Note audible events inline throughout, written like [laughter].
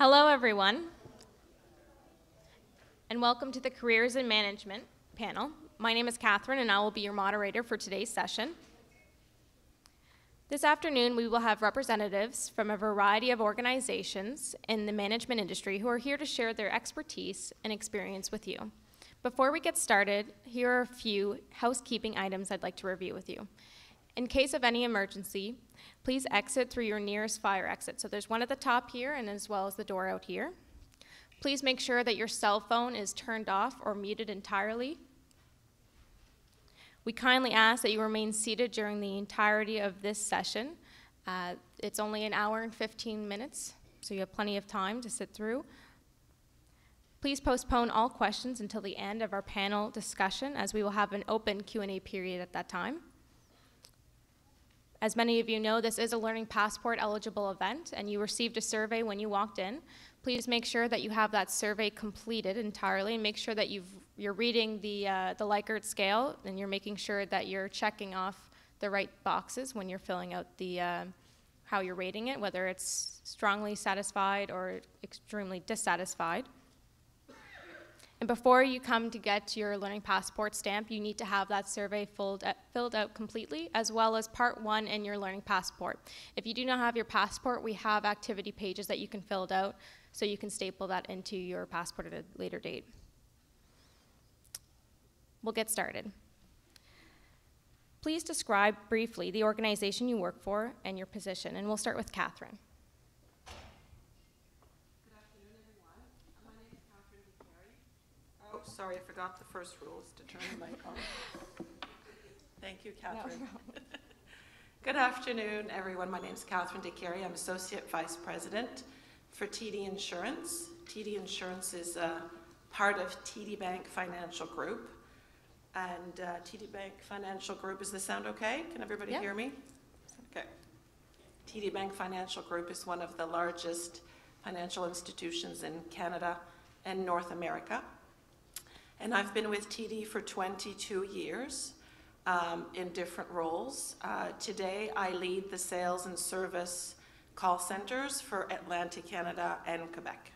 Hello, everyone, and welcome to the Careers in Management panel. My name is Catherine, and I will be your moderator for today's session. This afternoon, we will have representatives from a variety of organizations in the management industry who are here to share their expertise and experience with you. Before we get started, here are a few housekeeping items I'd like to review with you. In case of any emergency, please exit through your nearest fire exit. So there's one at the top here and as well as the door out here. Please make sure that your cell phone is turned off or muted entirely we kindly ask that you remain seated during the entirety of this session. Uh, it's only an hour and 15 minutes, so you have plenty of time to sit through. Please postpone all questions until the end of our panel discussion as we will have an open Q&A period at that time. As many of you know, this is a Learning Passport eligible event and you received a survey when you walked in. Please make sure that you have that survey completed entirely make sure that you've you're reading the, uh, the Likert scale and you're making sure that you're checking off the right boxes when you're filling out the, uh, how you're rating it, whether it's strongly satisfied or extremely dissatisfied. And before you come to get your Learning Passport stamp, you need to have that survey filled, uh, filled out completely, as well as part one in your Learning Passport. If you do not have your passport, we have activity pages that you can fill out, so you can staple that into your passport at a later date. We'll get started. Please describe briefly the organization you work for and your position, and we'll start with Catherine. Good afternoon, everyone. My name is Catherine DeCary. Oh, sorry, I forgot the first rule is to turn the mic on. Thank you, Catherine. No, [laughs] Good afternoon, everyone. My name is Catherine DeCary. I'm Associate Vice President for TD Insurance. TD Insurance is a part of TD Bank Financial Group and uh, TD Bank Financial Group. Is the sound okay? Can everybody hear me? Okay. TD Bank Financial Group is one of the largest financial institutions in Canada and North America. And I've been with TD for 22 years um, in different roles. Uh, today, I lead the sales and service call centers for Atlantic Canada and Quebec.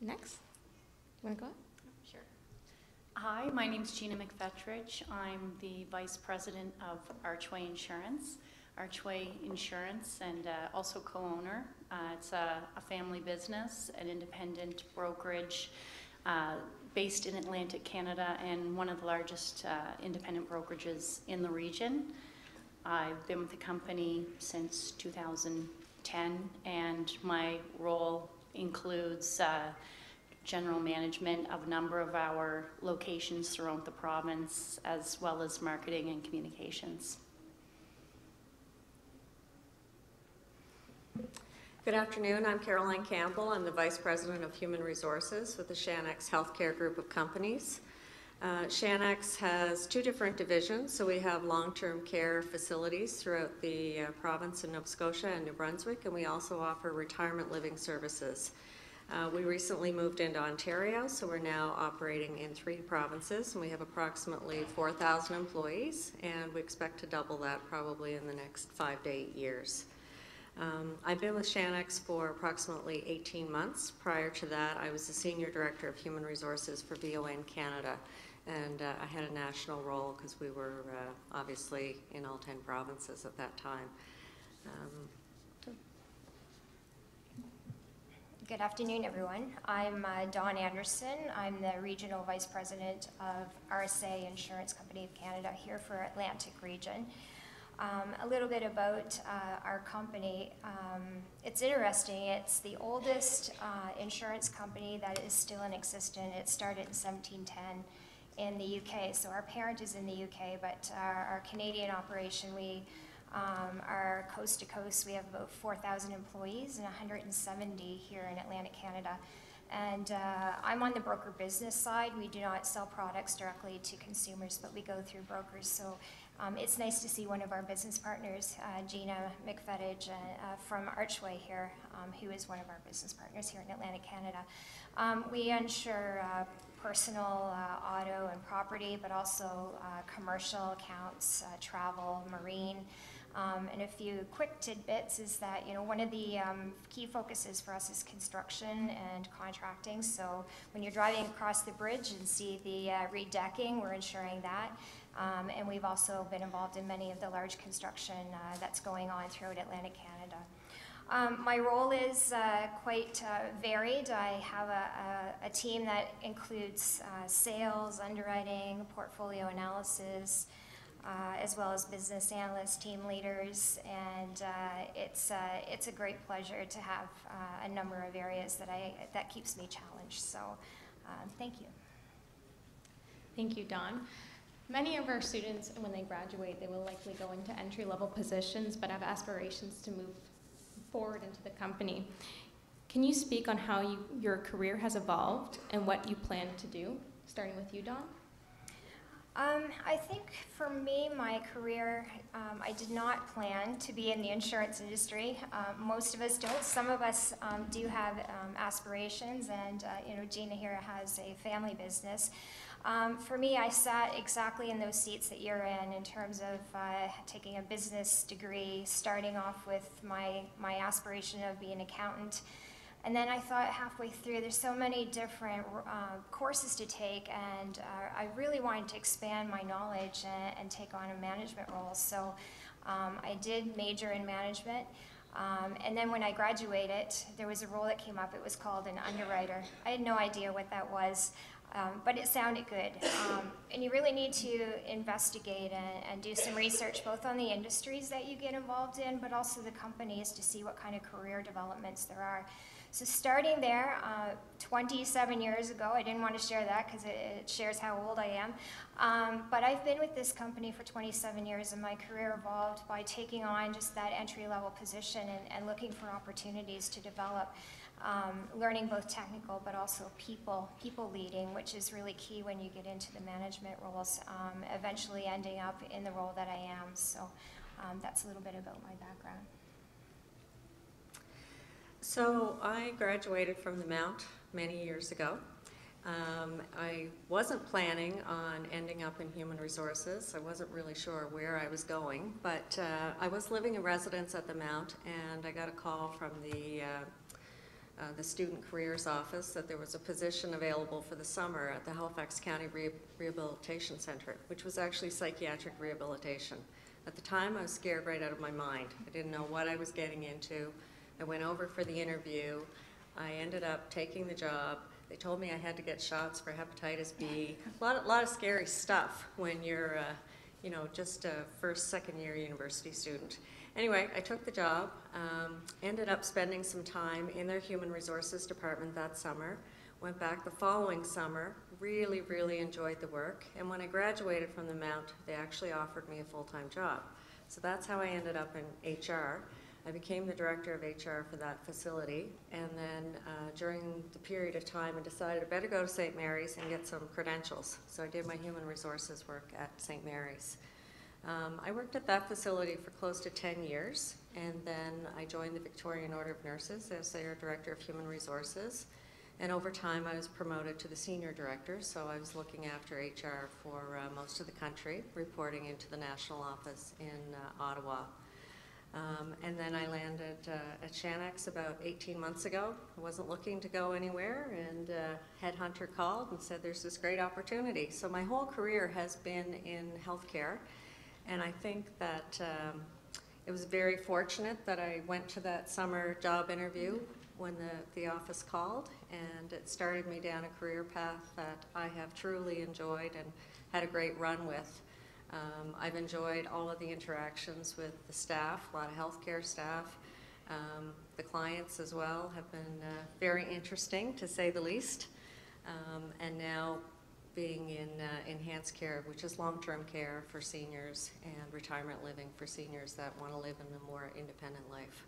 Next. You want to go? Sure. Hi, my name is Gina McFetridge. I'm the Vice President of Archway Insurance. Archway Insurance and uh, also co-owner. Uh, it's a, a, family business, an independent brokerage uh, based in Atlantic Canada and one of the largest uh, independent brokerages in the region. I've been with the company since 2010 and my role includes uh, general management of a number of our locations throughout the province, as well as marketing and communications. Good afternoon. I'm Caroline Campbell. I'm the Vice President of Human Resources with the Shannex Healthcare Group of Companies. Uh, Shannex has two different divisions. So we have long-term care facilities throughout the uh, province of Nova Scotia and New Brunswick, and we also offer retirement living services. Uh, we recently moved into Ontario, so we're now operating in three provinces, and we have approximately 4,000 employees, and we expect to double that probably in the next five to eight years. Um, I've been with Shannex for approximately 18 months. Prior to that, I was the Senior Director of Human Resources for VON in Canada, and uh, I had a national role because we were uh, obviously in all 10 provinces at that time. Um, Good afternoon, everyone. I'm uh, Dawn Anderson. I'm the Regional Vice President of RSA Insurance Company of Canada here for Atlantic Region. Um, a little bit about uh, our company. Um, it's interesting. It's the oldest uh, insurance company that is still in existence. It started in 1710 in the UK. So our parent is in the UK, but our, our Canadian operation, we um, are coast to coast. We have about 4,000 employees and 170 here in Atlantic Canada. And uh, I'm on the broker business side. We do not sell products directly to consumers, but we go through brokers. So um, it's nice to see one of our business partners, uh, Gina McFetridge uh, uh, from Archway here, um, who is one of our business partners here in Atlantic Canada. Um, we insure uh, personal uh, auto and property, but also commercial accounts, travel, marine. Um, and a few quick tidbits is that, you know, one of the um, key focuses for us is construction and contracting. So when you're driving across the bridge and see the uh, redecking, we're ensuring that. Um, and we've also been involved in many of the large construction uh, that's going on throughout Atlantic Canada. Um, my role is uh, quite uh, varied. I have a, a, a team that includes uh, sales, underwriting, portfolio analysis, uh, as well as business analysts, team leaders, and uh, it's uh, it's a great pleasure to have uh, a number of areas that I that keeps me challenged. So, um, thank you. Thank you, Dawn. Many of our students, when they graduate, they will likely go into entry-level positions, but have aspirations to move forward into the company. Can you speak on how you, your career has evolved and what you plan to do, starting with you, Dawn? Um, I think for me, my career, um, I did not plan to be in the insurance industry. Um, most of us don't. Some of us um, do have um, aspirations, and uh, you know, Gina here has a family business. Um, for me, I sat exactly in those seats that you're in, in terms of uh, taking a business degree, starting off with my my aspiration of being an accountant. And then I thought halfway through, there's so many different uh, courses to take, and uh, I really wanted to expand my knowledge and, and take on a management role. So um, I did major in management. Um, and then when I graduated, there was a role that came up. It was called an underwriter. I had no idea what that was, um, but it sounded good. Um, and you really need to investigate and, and do some research both on the industries that you get involved in, but also the companies to see what kind of career developments there are. So starting there, uh, 27 years ago, I didn't want to share that because it, it, shares how old I am. Um, but I've been with this company for 27 years, and my career evolved by taking on just that entry-level position and, and, looking for opportunities to develop. Um, learning both technical but also people, people leading, which is really key when you get into the management roles, um, eventually ending up in the role that I am. So um, that's a little bit about my background. So I graduated from the Mount many years ago. Um, I wasn't planning on ending up in human resources. I wasn't really sure where I was going, but uh, I was living in residence at the Mount, and I got a call from the uh, uh, the Student Careers Office that there was a position available for the summer at the Halifax County Re Rehabilitation Center, which was actually psychiatric rehabilitation. At the time, I was scared right out of my mind. I didn't know what I was getting into. I went over for the interview. I ended up taking the job. They told me I had to get shots for hepatitis B. A lot, a lot of scary stuff when you're, uh, you know, just a first, second year university student. Anyway, I took the job, um, ended up spending some time in their human resources department that summer, went back the following summer, really, really enjoyed the work, and when I graduated from the Mount, they actually offered me a full-time job. So that's how I ended up in HR. I became the director of HR for that facility, and then uh, during the period of time, I decided I better go to St. Mary's and get some credentials. So I did my human resources work at St. Mary's. Um, I worked at that facility for close to 10 years, and then I joined the Victorian Order of Nurses as their director of human resources. And over time, I was promoted to the senior director, so I was looking after HR for uh, most of the country, reporting into the national office in uh, Ottawa. Um, and then I landed uh, at Shannex about 18 months ago. I wasn't looking to go anywhere, and uh, headhunter called and said there's this great opportunity. So my whole career has been in healthcare, and I think that um, it was very fortunate that I went to that summer job interview when the, the office called, and it started me down a career path that I have truly enjoyed and had a great run with. Um, I've enjoyed all of the interactions with the staff, a lot of healthcare staff. Um, the clients as well have been uh, very interesting, to say the least. Um, and now being in uh, enhanced care, which is long-term care for seniors and retirement living for seniors that want to live in a more independent life.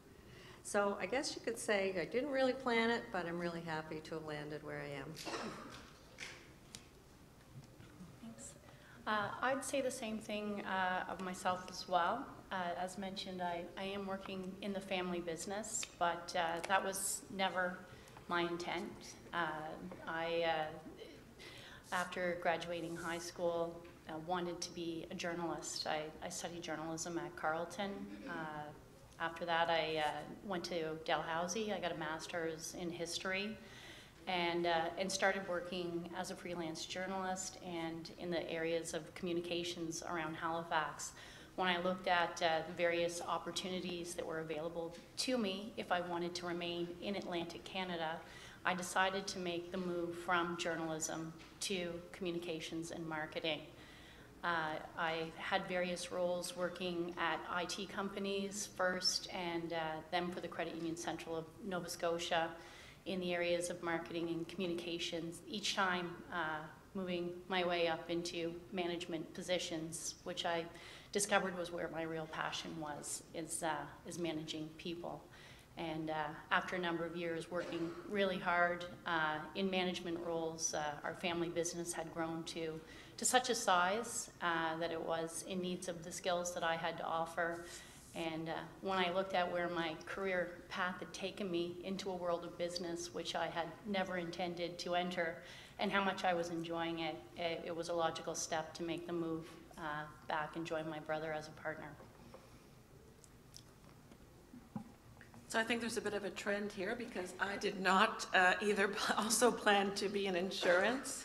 So I guess you could say I didn't really plan it, but I'm really happy to have landed where I am. Uh, I'd say the same thing uh, of myself as well. Uh, as mentioned, I, I am working in the family business, but uh, that was never my intent. Uh, I, uh, after graduating high school, wanted to be a journalist. I, I studied journalism at Carleton. After that, I went to Dalhousie. I got a master's in history and, uh, and started working as a freelance journalist and in the areas of communications around Halifax. When I looked at uh, the various opportunities that were available to me if I wanted to remain in Atlantic Canada, I decided to make the move from journalism to communications and marketing. Uh, I had various roles working at IT companies first and uh, then for the Credit Union Central of Nova Scotia in the areas of marketing and communications, each time uh, moving my way up into management positions, which I discovered was where my real passion was, is, uh, is managing people. And uh, after a number of years working really hard uh, in management roles, uh, our family business had grown to, to such a size uh, that it was in needs of the skills that I had to offer. And uh, when I looked at where my career path had taken me into a world of business, which I had never intended to enter, and how much I was enjoying it, it, it was a logical step to make the move uh, back and join my brother as a partner. So I think there's a bit of a trend here because I did not uh, either [laughs] also plan to be in insurance.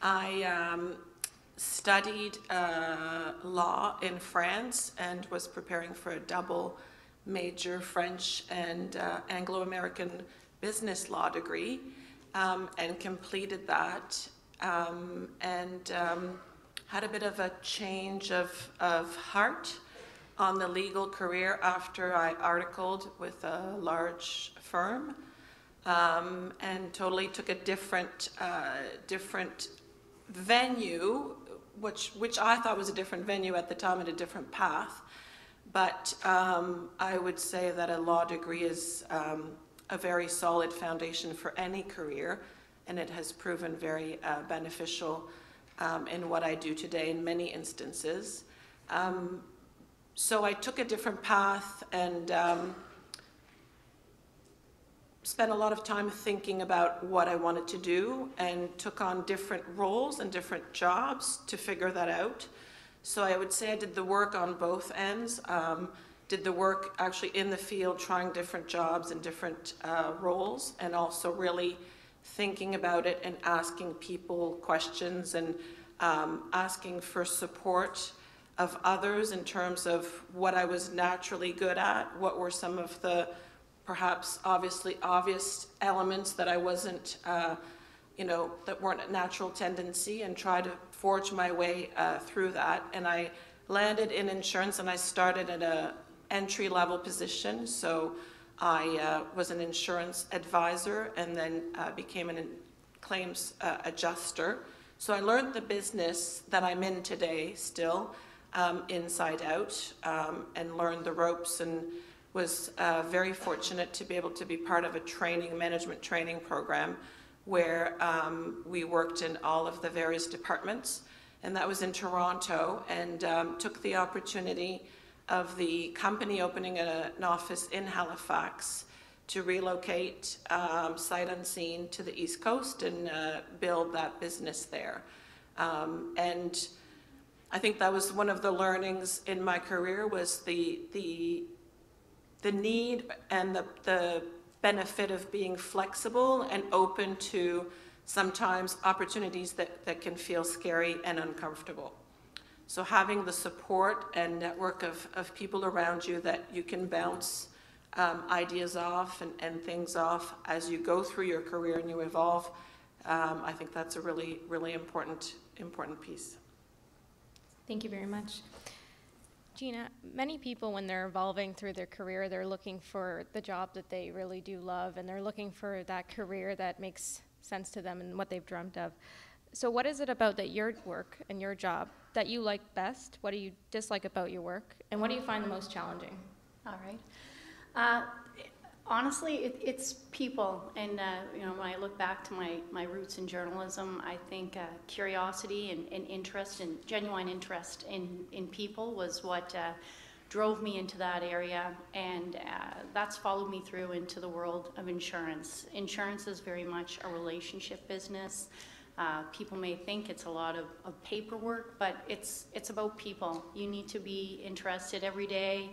I um, studied uh, law in France and was preparing for a double major French and uh, Anglo-American business law degree um, and completed that um, and um, had a bit of a change of, of heart on the legal career after I articled with a large firm um, and totally took a different, uh, different venue, which, which I thought was a different venue at the time and a different path. But um, I would say that a law degree is um, a very solid foundation for any career, and it has proven very uh, beneficial um, in what I do today in many instances. Um, so I took a different path and um, spent a lot of time thinking about what I wanted to do and took on different roles and different jobs to figure that out. So I would say I did the work on both ends, um, did the work actually in the field trying different jobs and different uh, roles and also really thinking about it and asking people questions and um, asking for support of others in terms of what I was naturally good at, what were some of the perhaps obviously obvious elements that I wasn't, uh, you know, that weren't a natural tendency and try to forge my way uh, through that. And I landed in insurance and I started at a entry level position. So I uh, was an insurance advisor and then uh, became a claims uh, adjuster. So I learned the business that I'm in today still um, inside out um, and learned the ropes and was uh, very fortunate to be able to be part of a training, management training program where um, we worked in all of the various departments. And that was in Toronto and um, took the opportunity of the company opening a, an office in Halifax to relocate um, sight unseen to the East Coast and uh, build that business there. Um, and I think that was one of the learnings in my career was the, the, the need and the, the benefit of being flexible and open to sometimes opportunities that, that can feel scary and uncomfortable. So having the support and network of, of people around you that you can bounce um, ideas off and, and things off as you go through your career and you evolve, um, I think that's a really, really important, important piece. Thank you very much. Gina, many people, when they're evolving through their career, they're looking for the job that they really do love, and they're looking for that career that makes sense to them and what they've dreamt of. So, what is it about that your work and your job that you like best? What do you dislike about your work, and what do you find the most challenging? All right. Uh, honestly, it, it's people. And, uh, you know, when I look back to my, my roots in journalism, I think uh, curiosity and, and, interest and genuine interest in, in people was what uh, drove me into that area. And uh, that's followed me through into the world of insurance. Insurance is very much a relationship business. Uh, people may think it's a lot of, of paperwork, but it's, it's about people. You need to be interested every day.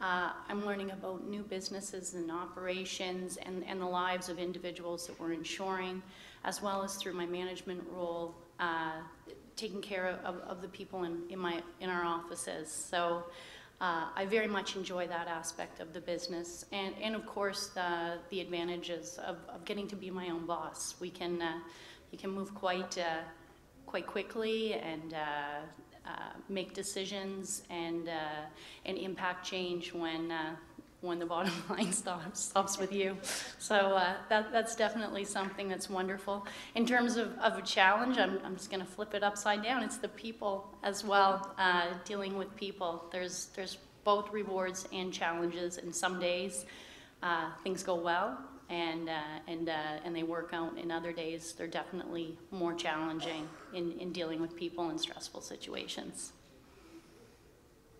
Uh, I'm learning about new businesses and operations and, and the lives of individuals that we're insuring, as well as through my management role, uh, taking care of, of the people in, in my, in our offices. So uh, I very much enjoy that aspect of the business. And, and of course, the, the advantages of, of getting to be my own boss. We can, uh, you can move quite, uh, quite quickly and uh, make decisions and, uh, and impact change when, uh, when the [laughs] bottom line stops, stops with you. So uh, that, that's definitely something that's wonderful. In terms of, of a challenge, I'm, I'm just going to flip it upside down. It's the people as well, uh, dealing with people. There's, there's both rewards and challenges, and some days uh, things go well and, uh, and, uh, and they work out. And other days, they're definitely more challenging in, in dealing with people in stressful situations.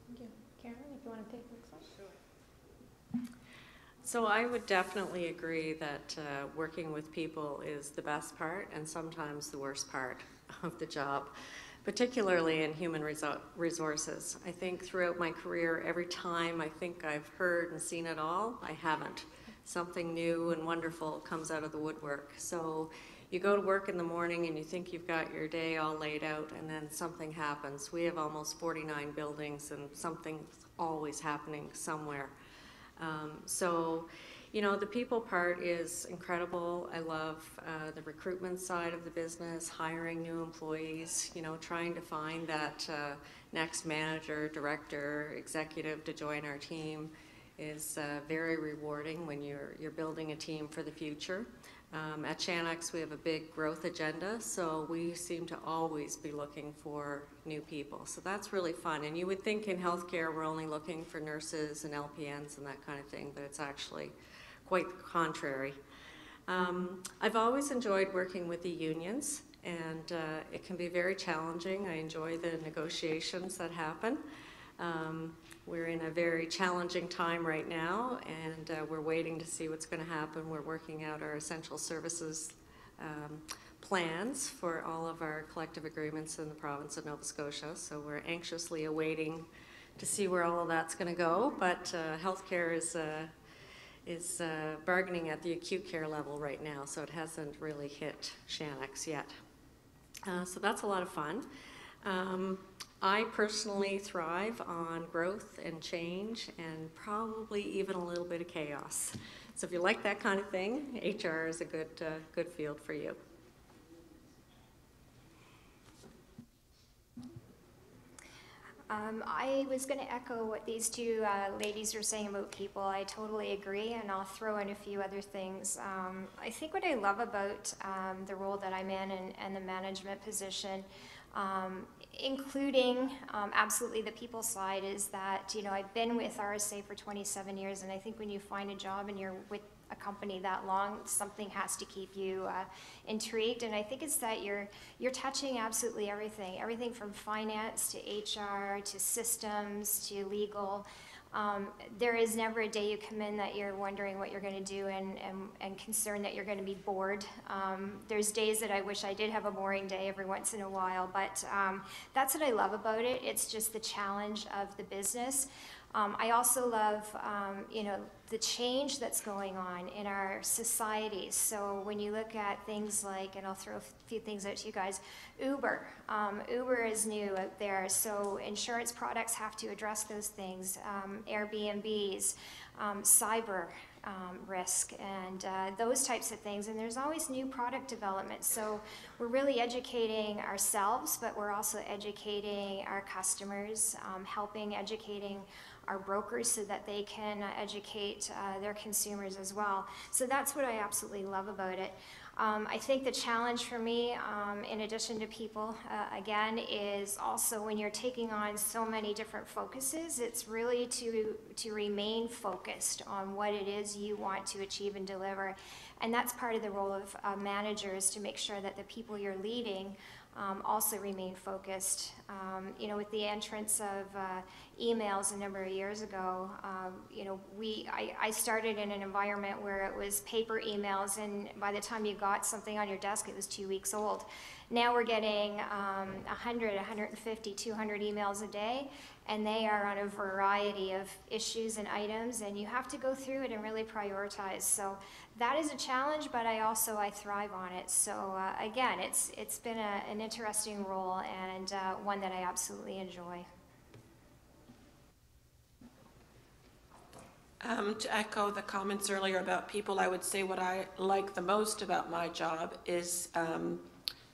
Thank you. Karen, if you want to take the next slide. So I would definitely agree that uh, working with people is the best part and sometimes the worst part [laughs] of the job, particularly in human resou- resources. I think throughout my career, every time I think I've heard and seen it all, I haven't. Something new and wonderful comes out of the woodwork. So you go to work in the morning and you think you've got your day all laid out, and then something happens. We have almost 49 buildings, and something's always happening somewhere. Um, so, you know, the people part is incredible. I love uh, the recruitment side of the business, hiring new employees, you know, trying to find that uh, next manager, director, executive to join our team is uh, very rewarding when you're, you're building a team for the future. Um, at Shannex, we have a big growth agenda, so we seem to always be looking for new people. So that's really fun. And you would think in healthcare we're only looking for nurses and LPNs and that kind of thing, but it's actually quite the contrary. Um, I've always enjoyed working with the unions, and uh, it can be very challenging. I enjoy the negotiations that happen. Um, we're in a very challenging time right now, and uh, we're waiting to see what's going to happen. We're working out our essential services um, plans for all of our collective agreements in the province of Nova Scotia. So we're anxiously awaiting to see where all of that's going to go. But uh, healthcare is uh, is uh, bargaining at the acute care level right now, so it hasn't really hit Shannex yet. Uh, so that's a lot of fun. Um, I personally thrive on growth and change and probably even a little bit of chaos. So if you like that kind of thing, HR is a good, uh, good field for you. Um, I was going to echo what these two uh, ladies are saying about people. I totally agree, and I'll throw in a few other things. Um, I think what I love about um, the role that I'm in and, and the management position, um, including um, absolutely the people side, is that you know I've been with RSA for 27 years, and I think when you find a job and you're with a company that long, something has to keep you uh, intrigued. And I think it's that you're you're touching absolutely everything, everything from finance to HR to systems to legal. Um, there is never a day you come in that you're wondering what you're going to do and, and, and concerned that you're going to be bored. Um, there's days that I wish I did have a boring day every once in a while, but um, that's what I love about it. It's just the challenge of the business. Um, I also love, um, you know, the change that's going on in our societies. So when you look at things like, and I'll throw a few things out to you guys, Uber. Um, Uber is new out there, so insurance products have to address those things. Um, Airbnbs, um, cyber um, risk, and uh, those types of things. And there's always new product development. So we're really educating ourselves, but we're also educating our customers, helping educating our brokers so that they can uh, educate uh, their consumers as well. So that's what I absolutely love about it. Um, I think the challenge for me, um, in addition to people, uh, again, is also when you're taking on so many different focuses, it's really to, to remain focused on what it is you want to achieve and deliver. And that's part of the role of uh, managers to make sure that the people you're leading um, also remain focused. Um, you know, with the entrance of uh, emails a number of years ago, um, you know, we I, I, started in an environment where it was paper emails, and by the time you got something on your desk, it was two weeks old. Now we're getting um, 100, 150, 200 emails a day, and they are on a variety of issues and items, and you have to go through it and really prioritize. So that is a challenge, but I also I thrive on it. So uh, again, it's it's been a, an interesting role and uh, one that I absolutely enjoy. Um, to echo the comments earlier about people, I would say what I like the most about my job is um,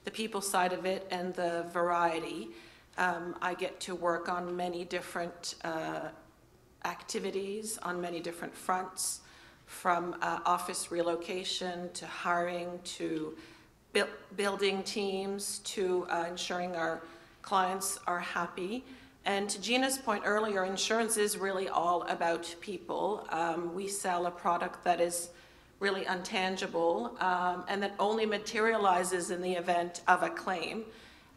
the people side of it and the variety. Um, I get to work on many different uh, activities on many different fronts, from uh, office relocation to hiring to buil- building teams to uh, ensuring our clients are happy. And to Gina's point earlier, insurance is really all about people. Um, we sell a product that is really untangible um, and that only materializes in the event of a claim.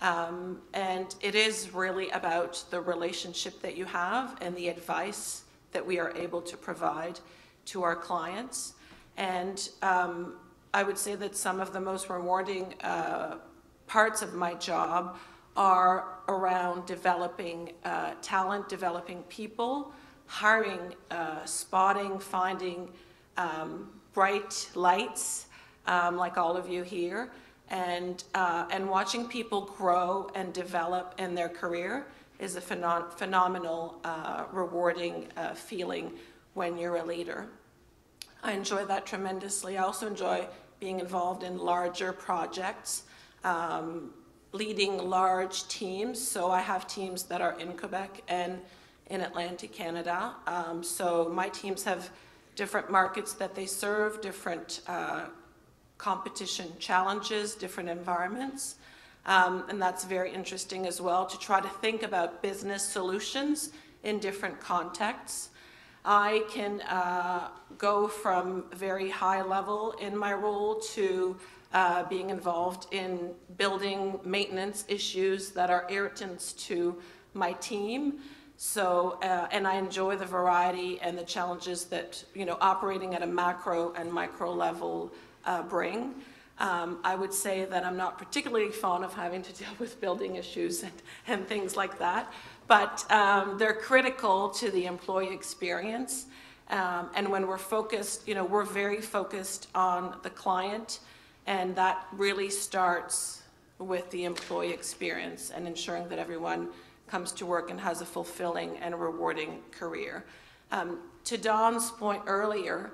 Um, and it is really about the relationship that you have and the advice that we are able to provide to our clients. And um, I would say that some of the most rewarding uh, parts of my job are around developing uh, talent, developing people, hiring, uh, spotting, finding um, bright lights, um, like all of you here, and, uh, and watching people grow and develop in their career is a phenom- phenomenal, uh, rewarding uh, feeling when you're a leader. I enjoy that tremendously. I also enjoy being involved in larger projects. Um, leading large teams. So I have teams that are in Quebec and in Atlantic Canada. Um, so my teams have different markets that they serve, different uh, competition challenges, different environments. Um, and that's very interesting as well to try to think about business solutions in different contexts. I can uh, go from very high level in my role to uh, being involved in building maintenance issues that are irritants to my team. So, uh, and I enjoy the variety and the challenges that, you know, operating at a macro and micro level uh, bring. Um, I would say that I'm not particularly fond of having to [laughs] deal with building issues and, and things like that, but um, they're critical to the employee experience. Um, and when we're focused, you know, we're very focused on the client and that really starts with the employee experience and ensuring that everyone comes to work and has a fulfilling and rewarding career. Um, to Dawn's point earlier,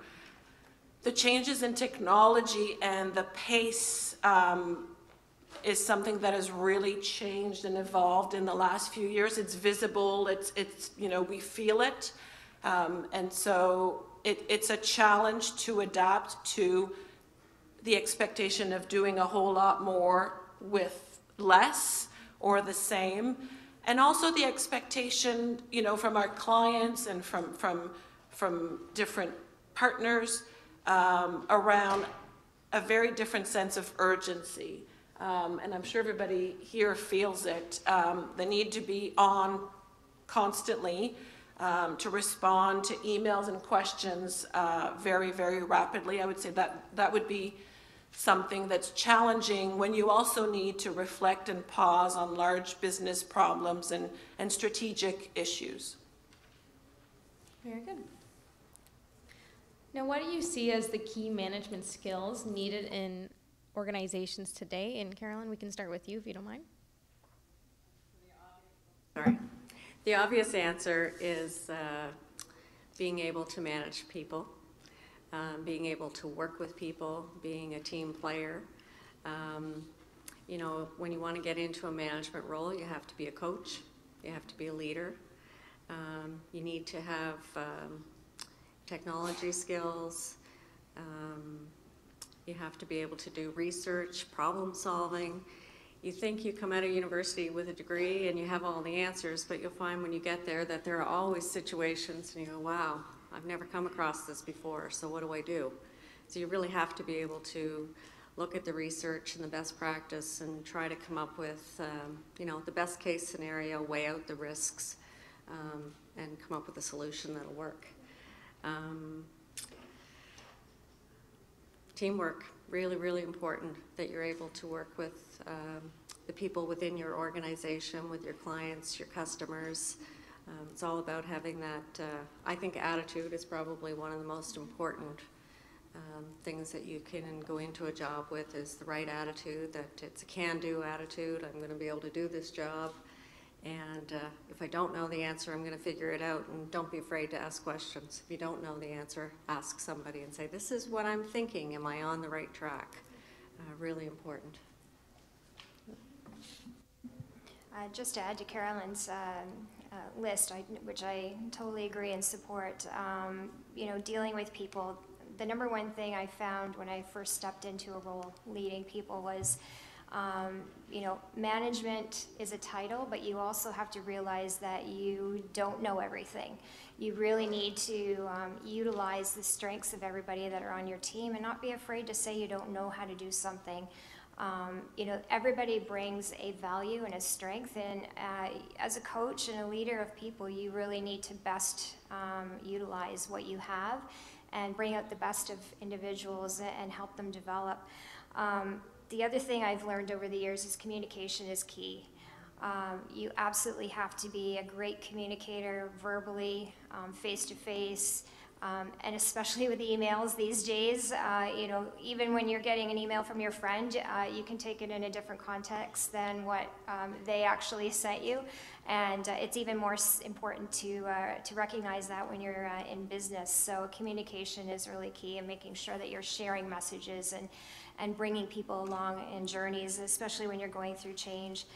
the changes in technology and the pace um, is something that has really changed and evolved in the last few years. It's visible, it's, it's you know, we feel it. Um, and so it, it's a challenge to adapt to the expectation of doing a whole lot more with less or the same. And also the expectation, you know, from our clients and from, from, from different partners um, around a very different sense of urgency. Um, and I'm sure everybody here feels it. Um, the need to be on constantly, um, to respond to emails and questions uh, very, very rapidly. I would say that that would be something that's challenging when you also need to reflect and pause on large business problems and, and strategic issues. Very good. Now, what do you see as the key management skills needed in organizations today? And Carolyn, we can start with you if you don't mind. Sorry. The obvious answer is uh, being able to manage people um, being able to work with people, being a team player. Um, you know, when you want to get into a management role, you have to be a coach, you have to be a leader, um, you need to have um, technology skills, um, you have to be able to do research, problem solving. You think you come out of university with a degree and you have all the answers, but you'll find when you get there that there are always situations and you go, wow, I've never come across this before, so what do I do? So you really have to be able to look at the research and the best practice and try to come up with, um, you know, the best case scenario, weigh out the risks, um, and come up with a solution that'll work. Um, teamwork, really, really important that you're able to work with um, the people within your organization, with your clients, your customers. Um, It's all about having that, uh, I think attitude is probably one of the most important um, things that you can go into a job with is the right attitude, that it's a can-do attitude, I'm going to be able to do this job. And uh, if I don't know the answer, I'm going to figure it out, and don't be afraid to ask questions. If you don't know the answer, ask somebody and say, this is what I'm thinking, am I on the right track? Uh, Really important. Uh, Just to add to Carolyn's um, uh, list, I- which I totally agree and support, um, you know, dealing with people, the number one thing I found when I first stepped into a role leading people was, um, you know, management is a title, but you also have to realize that you don't know everything. You really need to um, utilize the strengths of everybody that are on your team and not be afraid to say you don't know how to do something. Um, you know, everybody brings a value and a strength, and uh, as a coach and a leader of people, you really need to best um, utilize what you have and bring out the best of individuals and help them develop. The other thing I've learned over the years is communication is key. Um, you absolutely have to be a great communicator verbally, face to face, and especially with emails these days. Uh, you know, even when you're getting an email from your friend, uh, you can take it in a different context than what um, they actually sent you. And uh, it's even more important to, uh, to recognize that when you're uh, in business. So communication is really key and making sure that you're sharing messages and, and bringing people along in journeys, especially when you're going through change.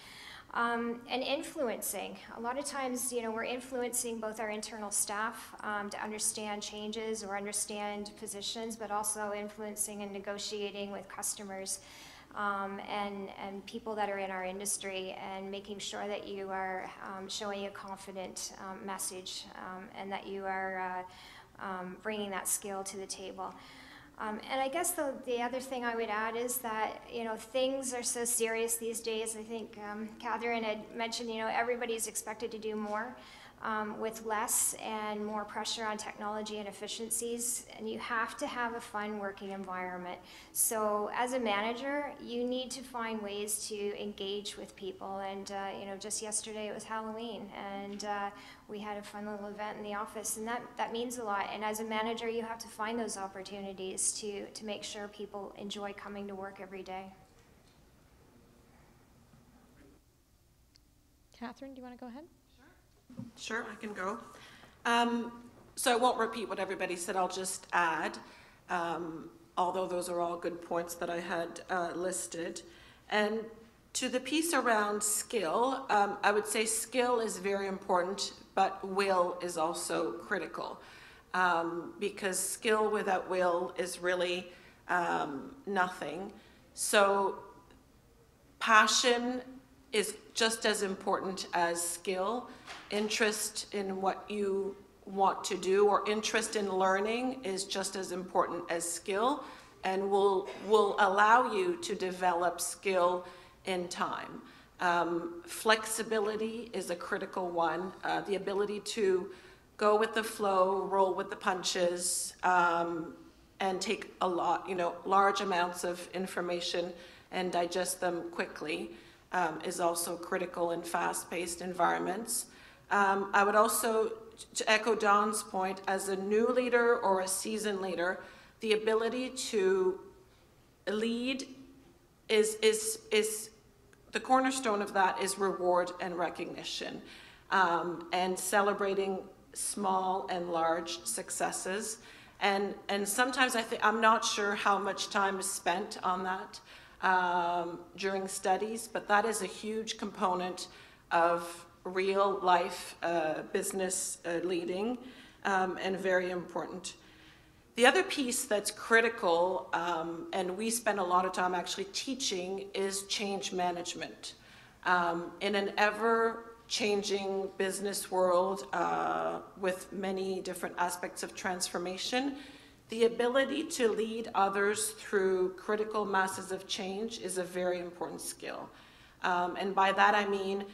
Um, and influencing. A lot of times, you know, we're influencing both our internal staff um, to understand changes or understand positions, but also influencing and negotiating with customers um, and, and people that are in our industry and making sure that you are um, showing a confident um, message um, and that you are uh, bringing that skill to the table. Um, and I guess the, the other thing I would add is that, you know, things are so serious these days. I think um, Catherine had mentioned, you know, everybody's expected to do more um, with less and more pressure on technology and efficiencies. And you have to have a fun working environment. So as a manager, you need to find ways to engage with people. And, uh, you know, just yesterday it was Halloween and uh, we had a fun little event in the office and that, that means a lot. And as a manager, you have to find those opportunities to, to make sure people enjoy coming to work every day. Catherine, do you want to go ahead? Sure, I can go. Um, So I won't repeat what everybody said, I'll just add, um, although those are all good points that I had uh, listed. And to the piece around skill, um, I would say skill is very important, but will is also critical. Um, Because skill without will is really um, nothing. So passion is just as important as skill. Interest in what you want to do or interest in learning is just as important as skill and will, will allow you to develop skill in time. Um, flexibility is a critical one, uh, the ability to go with the flow, roll with the punches, um, and take a lot, you know, large amounts of information and digest them quickly um, is also critical in fast-paced environments. Um, I would also, to echo Dawn's point, as a new leader or a seasoned leader, the ability to lead is, is, is, the cornerstone of that is reward and recognition, um, and celebrating small and large successes. And, and sometimes I think, I'm not sure how much time is spent on that um, during studies, but that is a huge component of real life uh, business uh, leading um, and very important. The other piece that's critical, um, and we spend a lot of time actually teaching, is change management. Um, in an ever changing business world uh, with many different aspects of transformation, the ability to lead others through critical masses of change is a very important skill. Um, and by that I mean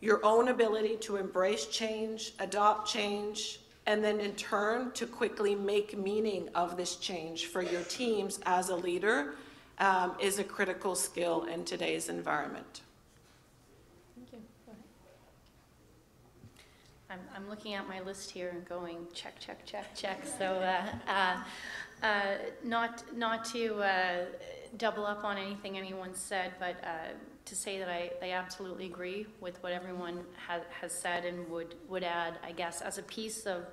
your own ability to embrace change, adopt change, and then in turn to quickly make meaning of this change for your teams as a leader um, is a critical skill in today's environment. Thank you. I'm looking at my list here and going, check, check, check, check. So, uh, uh, uh, not, not to uh, double up on anything anyone said, but uh, to say that I, I absolutely agree with what everyone has, has said and would, would add, I guess, as a piece of,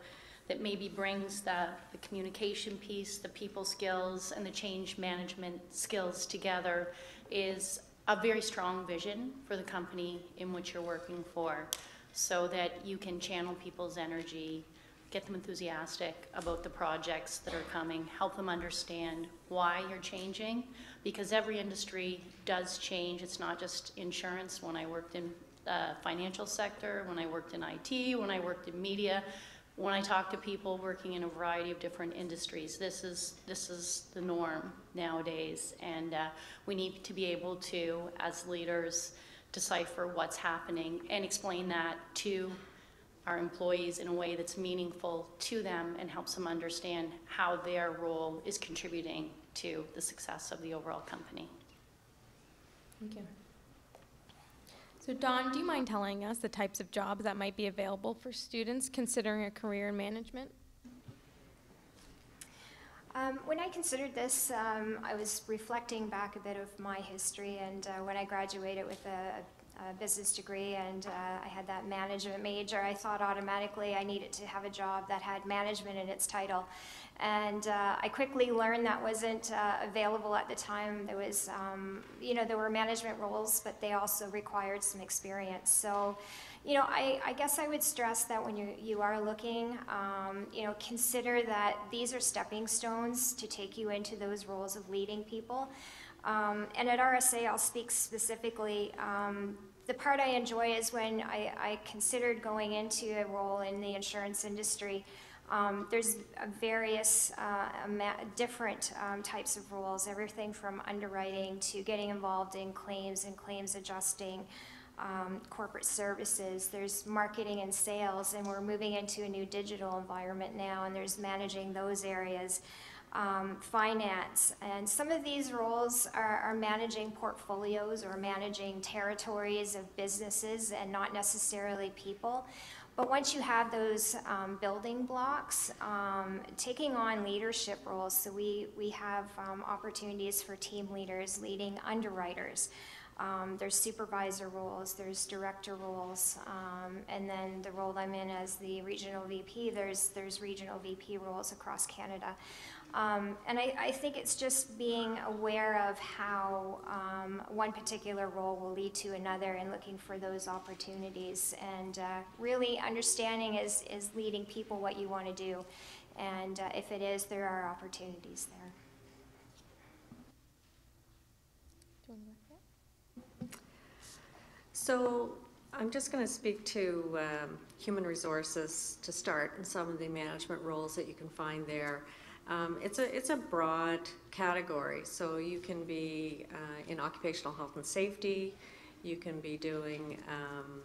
that maybe brings the, the communication piece, the people skills, and the change management skills together is a very strong vision for the company in which you're working for so that you can channel people's energy, get them enthusiastic about the projects that are coming, help them understand why you're changing, because every industry does change. It's not just insurance. When I worked in uh, financial sector, when I worked in IT, when I worked in media, when I talk to people working in a variety of different industries, this is this is the norm nowadays, and uh, we need to be able to, as leaders, decipher what's happening and explain that to our employees in a way that's meaningful to them and helps them understand how their role is contributing to the success of the overall company. Thank you. So Dawn, do you mind telling us the types of jobs that might be available for students considering a career in management? Um, when I considered this, um, I was reflecting back a bit of my history, and uh, when I graduated with a, a business degree and uh, I had that management major, I thought automatically I needed to have a job that had management in its title. And uh, I quickly learned that wasn't uh, available at the time. There was, um, you know, there were management roles, but they also required some experience. So you know, I, I guess I would stress that when you, you are looking, um, you know, consider that these are stepping stones to take you into those roles of leading people. Um, and at RSA, I'll speak specifically. Um, the part I enjoy is when I, I considered going into a role in the insurance industry. Um, there's various uh, different um, types of roles, everything from underwriting to getting involved in claims and claims adjusting, um, corporate services, there's marketing and sales, and we're moving into a new digital environment now, and there's managing those areas. Um, finance, and some of these roles are, are, managing portfolios or managing territories of businesses and not necessarily people. But once you have those um, building blocks, um, taking on leadership roles, so we, we have um, opportunities for team leaders leading underwriters. Um, there's supervisor roles, there's director roles, um, and then the role I'm in as the regional VP, there's, there's regional VP roles across Canada. Um, and I, I, think it's just being aware of how um, one particular role will lead to another and looking for those opportunities and uh, really understanding is, is leading people what you want to do. And uh, if it is, there are opportunities there. So I'm just going to speak to um, human resources to start and some of the management roles that you can find there. Um, it's a it's a broad category, so you can be uh, in occupational health and safety, you can be doing um,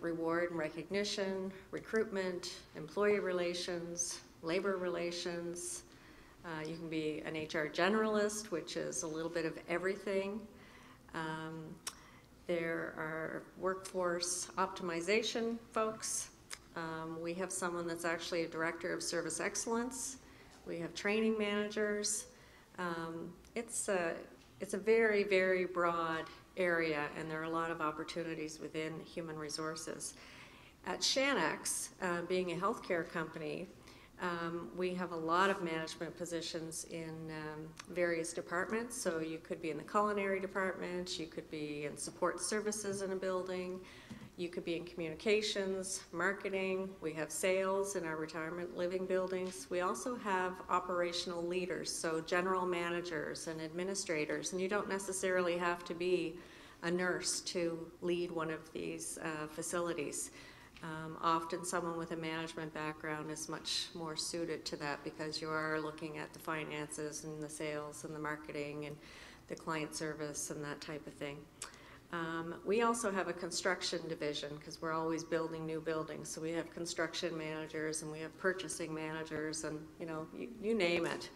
reward and recognition, recruitment, employee relations, labor relations. Uh, you can be an HR generalist, which is a little bit of everything. Um, there are workforce optimization folks. Um, we have someone that's actually a director of service excellence. We have training managers. Um, it's a it's a very very broad area, and there are a lot of opportunities within human resources. At Shannex, uh, being a healthcare company, um, we have a lot of management positions in um, various departments. So you could be in the culinary department, you could be in support services in a building, you could be in communications, marketing. We have sales in our retirement living buildings. We also have operational leaders, so general managers and administrators. And you don't necessarily have to be a nurse to lead one of these uh, facilities. Um, often someone with a management background is much more suited to that because you are looking at the finances and the sales and the marketing and the client service and that type of thing. Um, We also have a construction division, because we're always building new buildings. So we have construction managers, and we have purchasing managers, and, you know, you you name it.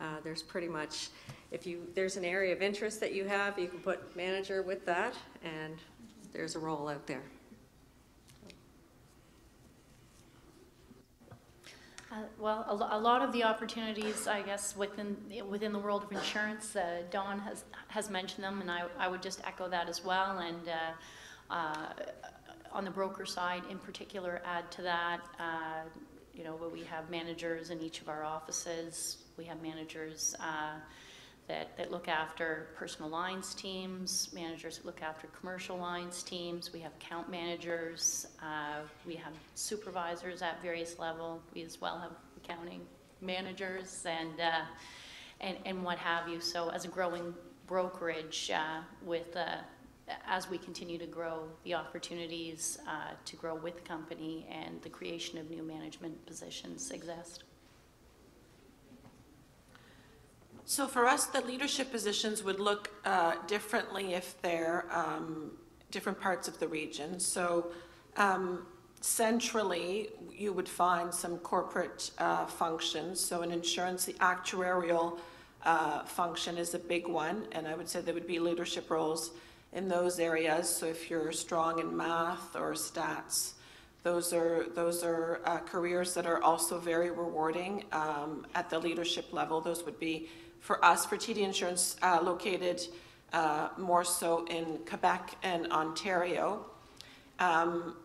Uh, There's pretty much, if you, there's an area of interest that you have, you can put manager with that, and there's a role out there. Uh, Well, a a lot of the opportunities, I guess, within, within the world of insurance, uh, Dawn has, has mentioned them, and I, I would just echo that as well. And uh, uh, on the broker side in particular, add to that, uh, you know, we have managers in each of our offices. We have managers uh, that, that look after personal lines teams, managers that look after commercial lines teams. We have account managers, uh, we have supervisors at various level. We as well have accounting managers and, uh, and, and what have you. So as a growing brokerage uh, with, uh, as we continue to grow, the opportunities uh, to grow with the company and the creation of new management positions exist. So for us, the leadership positions would look uh, differently if they're um, different parts of the region. So um, centrally, you would find some corporate uh, functions. So in insurance, the actuarial uh, function is a big one, and I would say there would be leadership roles in those areas. So if you're strong in math or stats, those are those are uh, careers that are also very rewarding um, at the leadership level. Those would be for us for TD Insurance uh, located uh, more so in Quebec and Ontario. Um,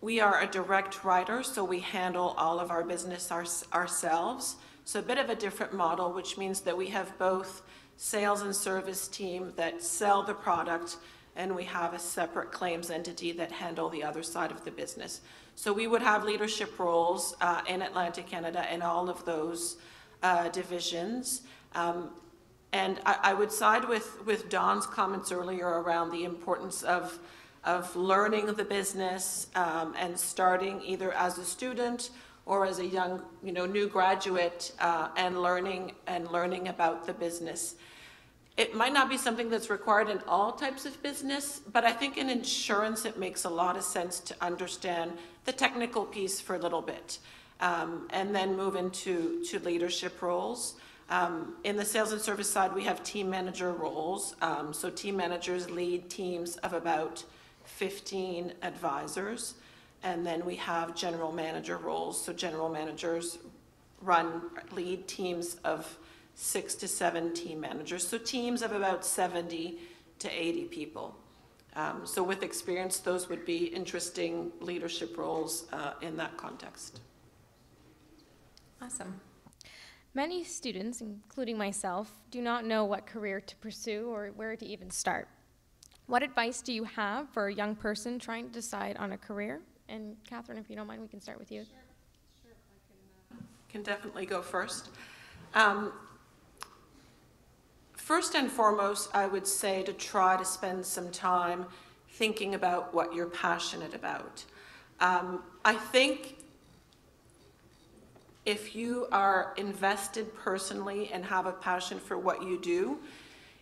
we are a direct writer, so we handle all of our business our, ourselves. So a bit of a different model, which means that we have both sales and service team that sell the product, and we have a separate claims entity that handle the other side of the business. So we would have leadership roles uh, in Atlantic Canada in all of those uh, divisions. Um, and I, I would side with, with Dawn's comments earlier around the importance of, of learning the business um, and starting either as a student or as a young, you know, new graduate uh, and learning and learning about the business. It might not be something that's required in all types of business, but I think in insurance it makes a lot of sense to understand the technical piece for a little bit um, and then move into to leadership roles. Um, in the sales and service side, we have team manager roles. Um, so team managers lead teams of about 15 advisors. And then we have general manager roles. So general managers run, lead teams of six to seven team managers. So teams of about 70 to 80 people. Um, so with experience, those would be interesting leadership roles uh, in that context. Awesome. Many students, including myself, do not know what career to pursue or where to even start. What advice do you have for a young person trying to decide on a career? And Catherine, if you don't mind, we can start with you. Sure, I Can definitely go first. Um, first and foremost, I would say to try to spend some time thinking about what you're passionate about. Um, I think if you are invested personally and have a passion for what you do,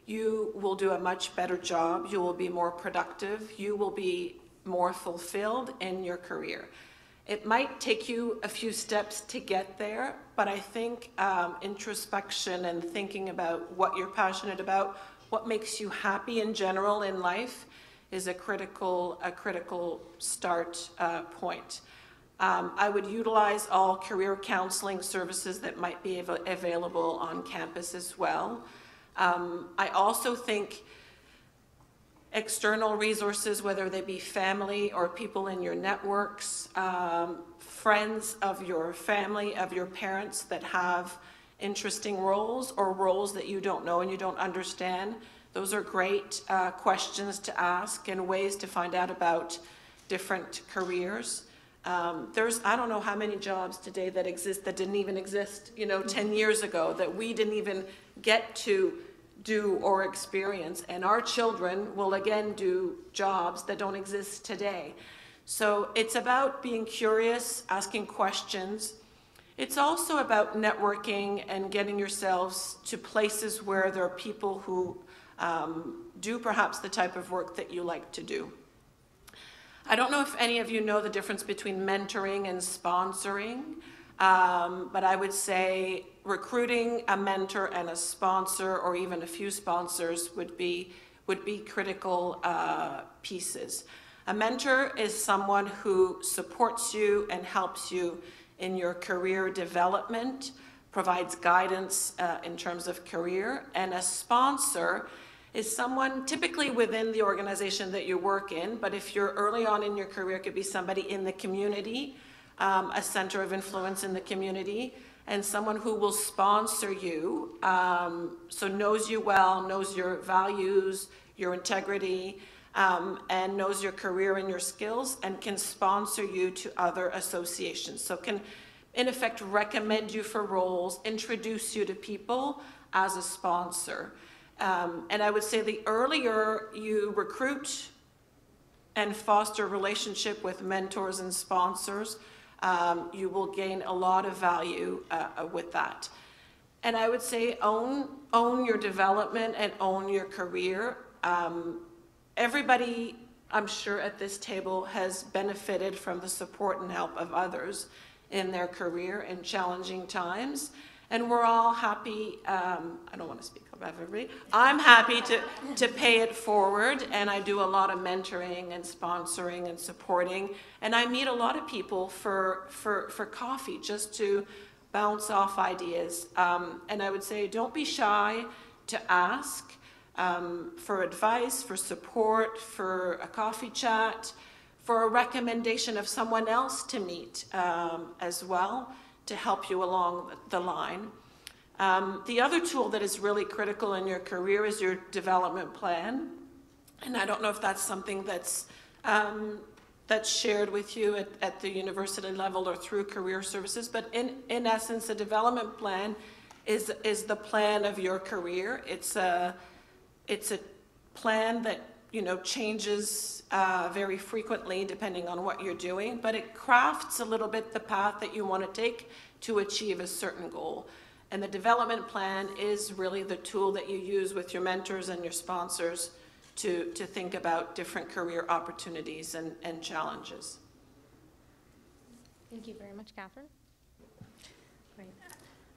you will do a much better job. You will be more productive. You will be more fulfilled in your career. It might take you a few steps to get there, but I think um, introspection and thinking about what you're passionate about, what makes you happy in general in life, is a critical a critical start uh, point. Um, I would utilize all career counseling services that might be av available on campus as well. Um, I also think external resources, whether they be family or people in your networks, um, friends of your family, of your parents that have interesting roles or roles that you don't know and you don't understand. Those are great uh, questions to ask and ways to find out about different careers. Um, there's, I don't know how many jobs today that exist that didn't even exist, you know, 10 years ago, that we didn't even get to do or experience. And our children will again do jobs that don't exist today. So it's about being curious, asking questions. It's also about networking and getting yourselves to places where there are people who um, do perhaps the type of work that you like to do. I don't know if any of you know the difference between mentoring and sponsoring, um, but I would say recruiting a mentor and a sponsor, or even a few sponsors, would be would be critical uh, pieces. A mentor is someone who supports you and helps you in your career development, provides guidance uh, in terms of career, and a sponsor is someone typically within the organization that you work in, but if you're early on in your career, it could be somebody in the community, um, a center of influence in the community, and someone who will sponsor you, um, so knows you well, knows your values, your integrity, um, and knows your career and your skills, and can sponsor you to other associations. So can, in effect, recommend you for roles, introduce you to people as a sponsor. Um, and I would say the earlier you recruit and foster relationship with mentors and sponsors, um, you will gain a lot of value uh, with that. And I would say own own your development and own your career. Um, everybody, I'm sure, at this table has benefited from the support and help of others in their career in challenging times. And we're all happy, um, I don't want to speak I'm happy to, to pay it forward, and I do a lot of mentoring and sponsoring and supporting, and I meet a lot of people for, for, for coffee, just to bounce off ideas. Um, and I would say, don't be shy to ask um, for advice, for support, for a coffee chat, for a recommendation of someone else to meet um, as well to help you along the line. Um, the other tool that is really critical in your career is your development plan. And I don't know if that's something that's, um, that's shared with you at, at the university level or through career services, but in, in essence, a development plan is, is the plan of your career. It's a, it's a plan that you know changes uh, very frequently depending on what you're doing, but it crafts a little bit the path that you want to take to achieve a certain goal. And the development plan is really the tool that you use with your mentors and your sponsors to, to think about different career opportunities and, and challenges. Thank you very much, Catherine. Great.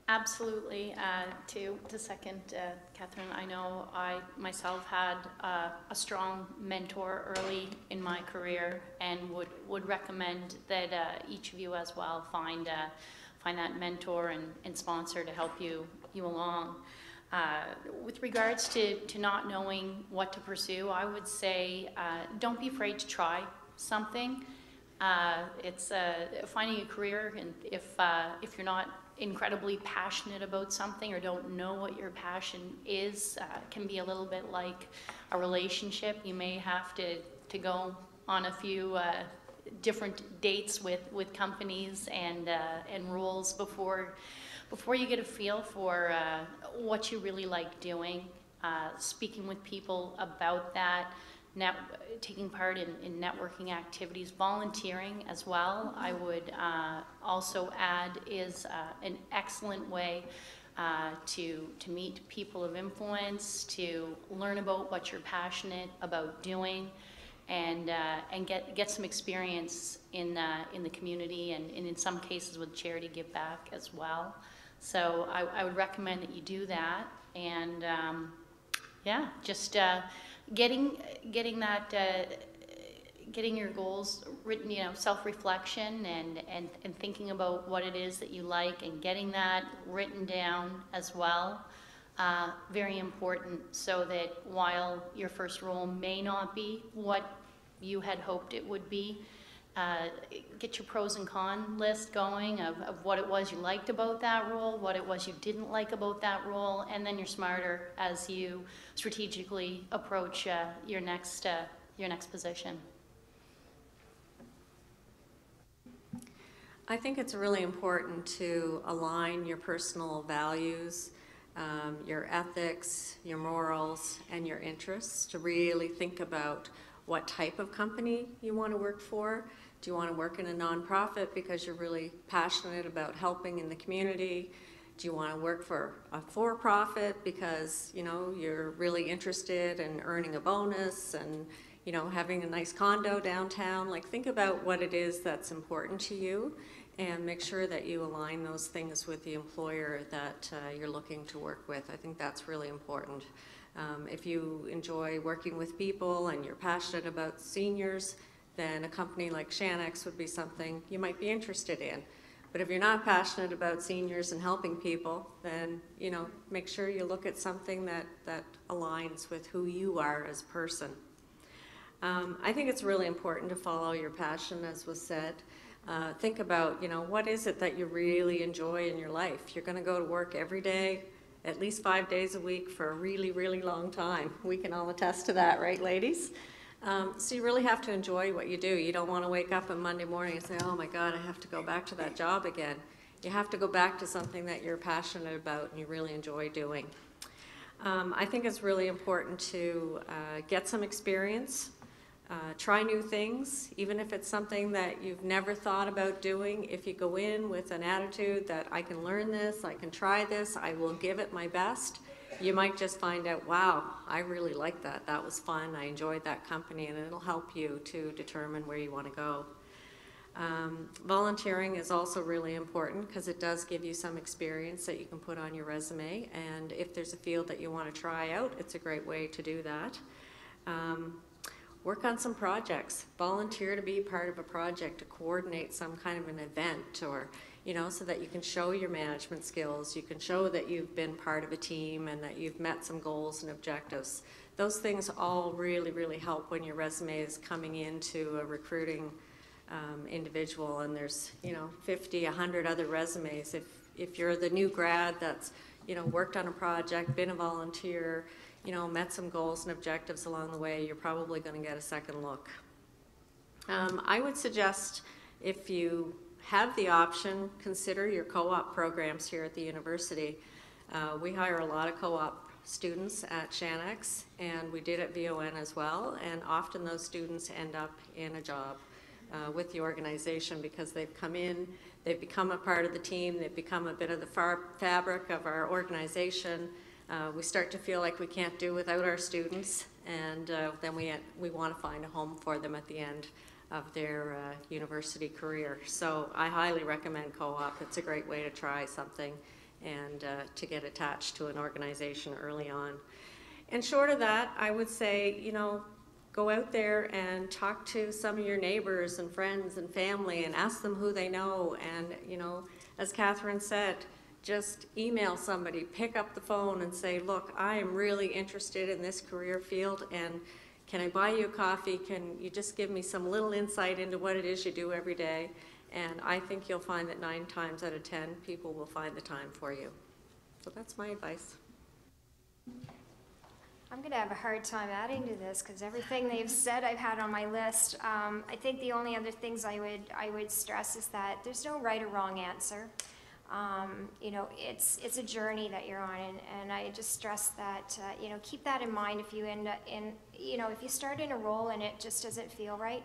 Absolutely. Uh, to, to second uh, Catherine, I know I myself had uh, a strong mentor early in my career and would, would recommend that uh, each of you as well find, uh, find that mentor and, and sponsor to help you, you along. Uh, with regards to, to not knowing what to pursue, I would say don't be afraid to try something. it's finding a career, and if, if you're not incredibly passionate about something or don't know what your passion is uh, can be a little bit like a relationship. You may have to, to go on a few uh, different dates with, with companies and, uh, and roles before, before you get a feel for uh, what you really like doing. Uh, speaking with people about that, net, taking part in, in networking activities, volunteering as well, I would uh, also add is uh, an excellent way uh, to, to meet people of influence, to learn about what you're passionate about doing, and, uh, and get, get some experience in, uh, in the community and, and in some cases with charity give back as well. So I, I would recommend that you do that. And um, yeah, just uh, getting getting that uh, getting your goals written you know self-reflection and, and and thinking about what it is that you like and getting that written down as well uh, very important so that while your first role may not be what you had hoped it would be uh, get your pros and con list going of, of what it was you liked about that role, what it was you didn't like about that role, and then you're smarter as you strategically approach uh, your next uh, your next position. I think it's really important to align your personal values, um, your ethics, your morals, and your interests to really think about what type of company you want to work for do you want to work in a nonprofit because you're really passionate about helping in the community? do you want to work for a for-profit because, you know, you're really interested in earning a bonus and, you know, having a nice condo downtown? Like, think about what it is that's important to you and make sure that you align those things with the employer that uh, you're looking to work with. I think that's really important. Um, if you enjoy working with people and you're passionate about seniors, then a company like Shannex would be something you might be interested in. But if you're not passionate about seniors and helping people, then, you know, make sure you look at something that, that aligns with who you are as a person. Um, I think it's really important to follow your passion, as was said. Uh, think about, you know, what is it that you really enjoy in your life? You're going to go to work every day, at least five days a week for a really, really long time. We can all attest to that, right, ladies? Um, so you really have to enjoy what you do. You don't want to wake up on Monday morning and say, oh my God, I have to go back to that job again. You have to go back to something that you're passionate about and you really enjoy doing. Um, I think it's really important to uh, get some experience, uh, try new things, even if it's something that you've never thought about doing. If you go in with an attitude that I can learn this, I can try this, I will give it my best, you might just find out, wow, I really like that. That was fun. I enjoyed that company, and it'll help you to determine where you want to go. Um, volunteering is also really important because it does give you some experience that you can put on your resume. And if there's a field that you want to try out, it's a great way to do that. Um, work on some projects. Volunteer to be part of a project, to coordinate some kind of an event or you know, so that you can show your management skills, you can show that you've been part of a team and that you've met some goals and objectives. Those things all really, really help when your resume is coming into a recruiting um, individual and there's, you know, 50, 100 other resumes. If, if you're the new grad that's, you know, worked on a project, been a volunteer, you know, met some goals and objectives along the way, you're probably going to get a second look. Um, I would suggest if you have the option, consider your co-op programs here at the university. Uh, we hire a lot of co-op students at Shannex, and we did at VON as well, and often those students end up in a job uh, with the organization because they've come in, they've become a part of the team, they've become a bit of the fabric of our organization. Uh, we start to feel like we can't do without our students, and uh, then we, we want to find a home for them at the end of their uh, university career. So I highly recommend co-op. It's a great way to try something and uh, to get attached to an organization early on. And short of that, I would say, you know, go out there and talk to some of your neighbors and friends and family and ask them who they know. And, you know, as Catherine said, just email somebody, pick up the phone and say, look, I am really interested in this career field and can I buy you a coffee? Can you just give me some little insight into what it is you do every day? And I think you'll find that nine times out of 10, people will find the time for you. So that's my advice. I'm going to have a hard time adding to this because everything they've said I've had on my list. Um, I think the only other things I would I would stress is that there's no right or wrong answer. Um, you know, it's it's a journey that you're on, and, and I just stress that uh, you know keep that in mind if you end up in you know if you start in a role and it just doesn't feel right,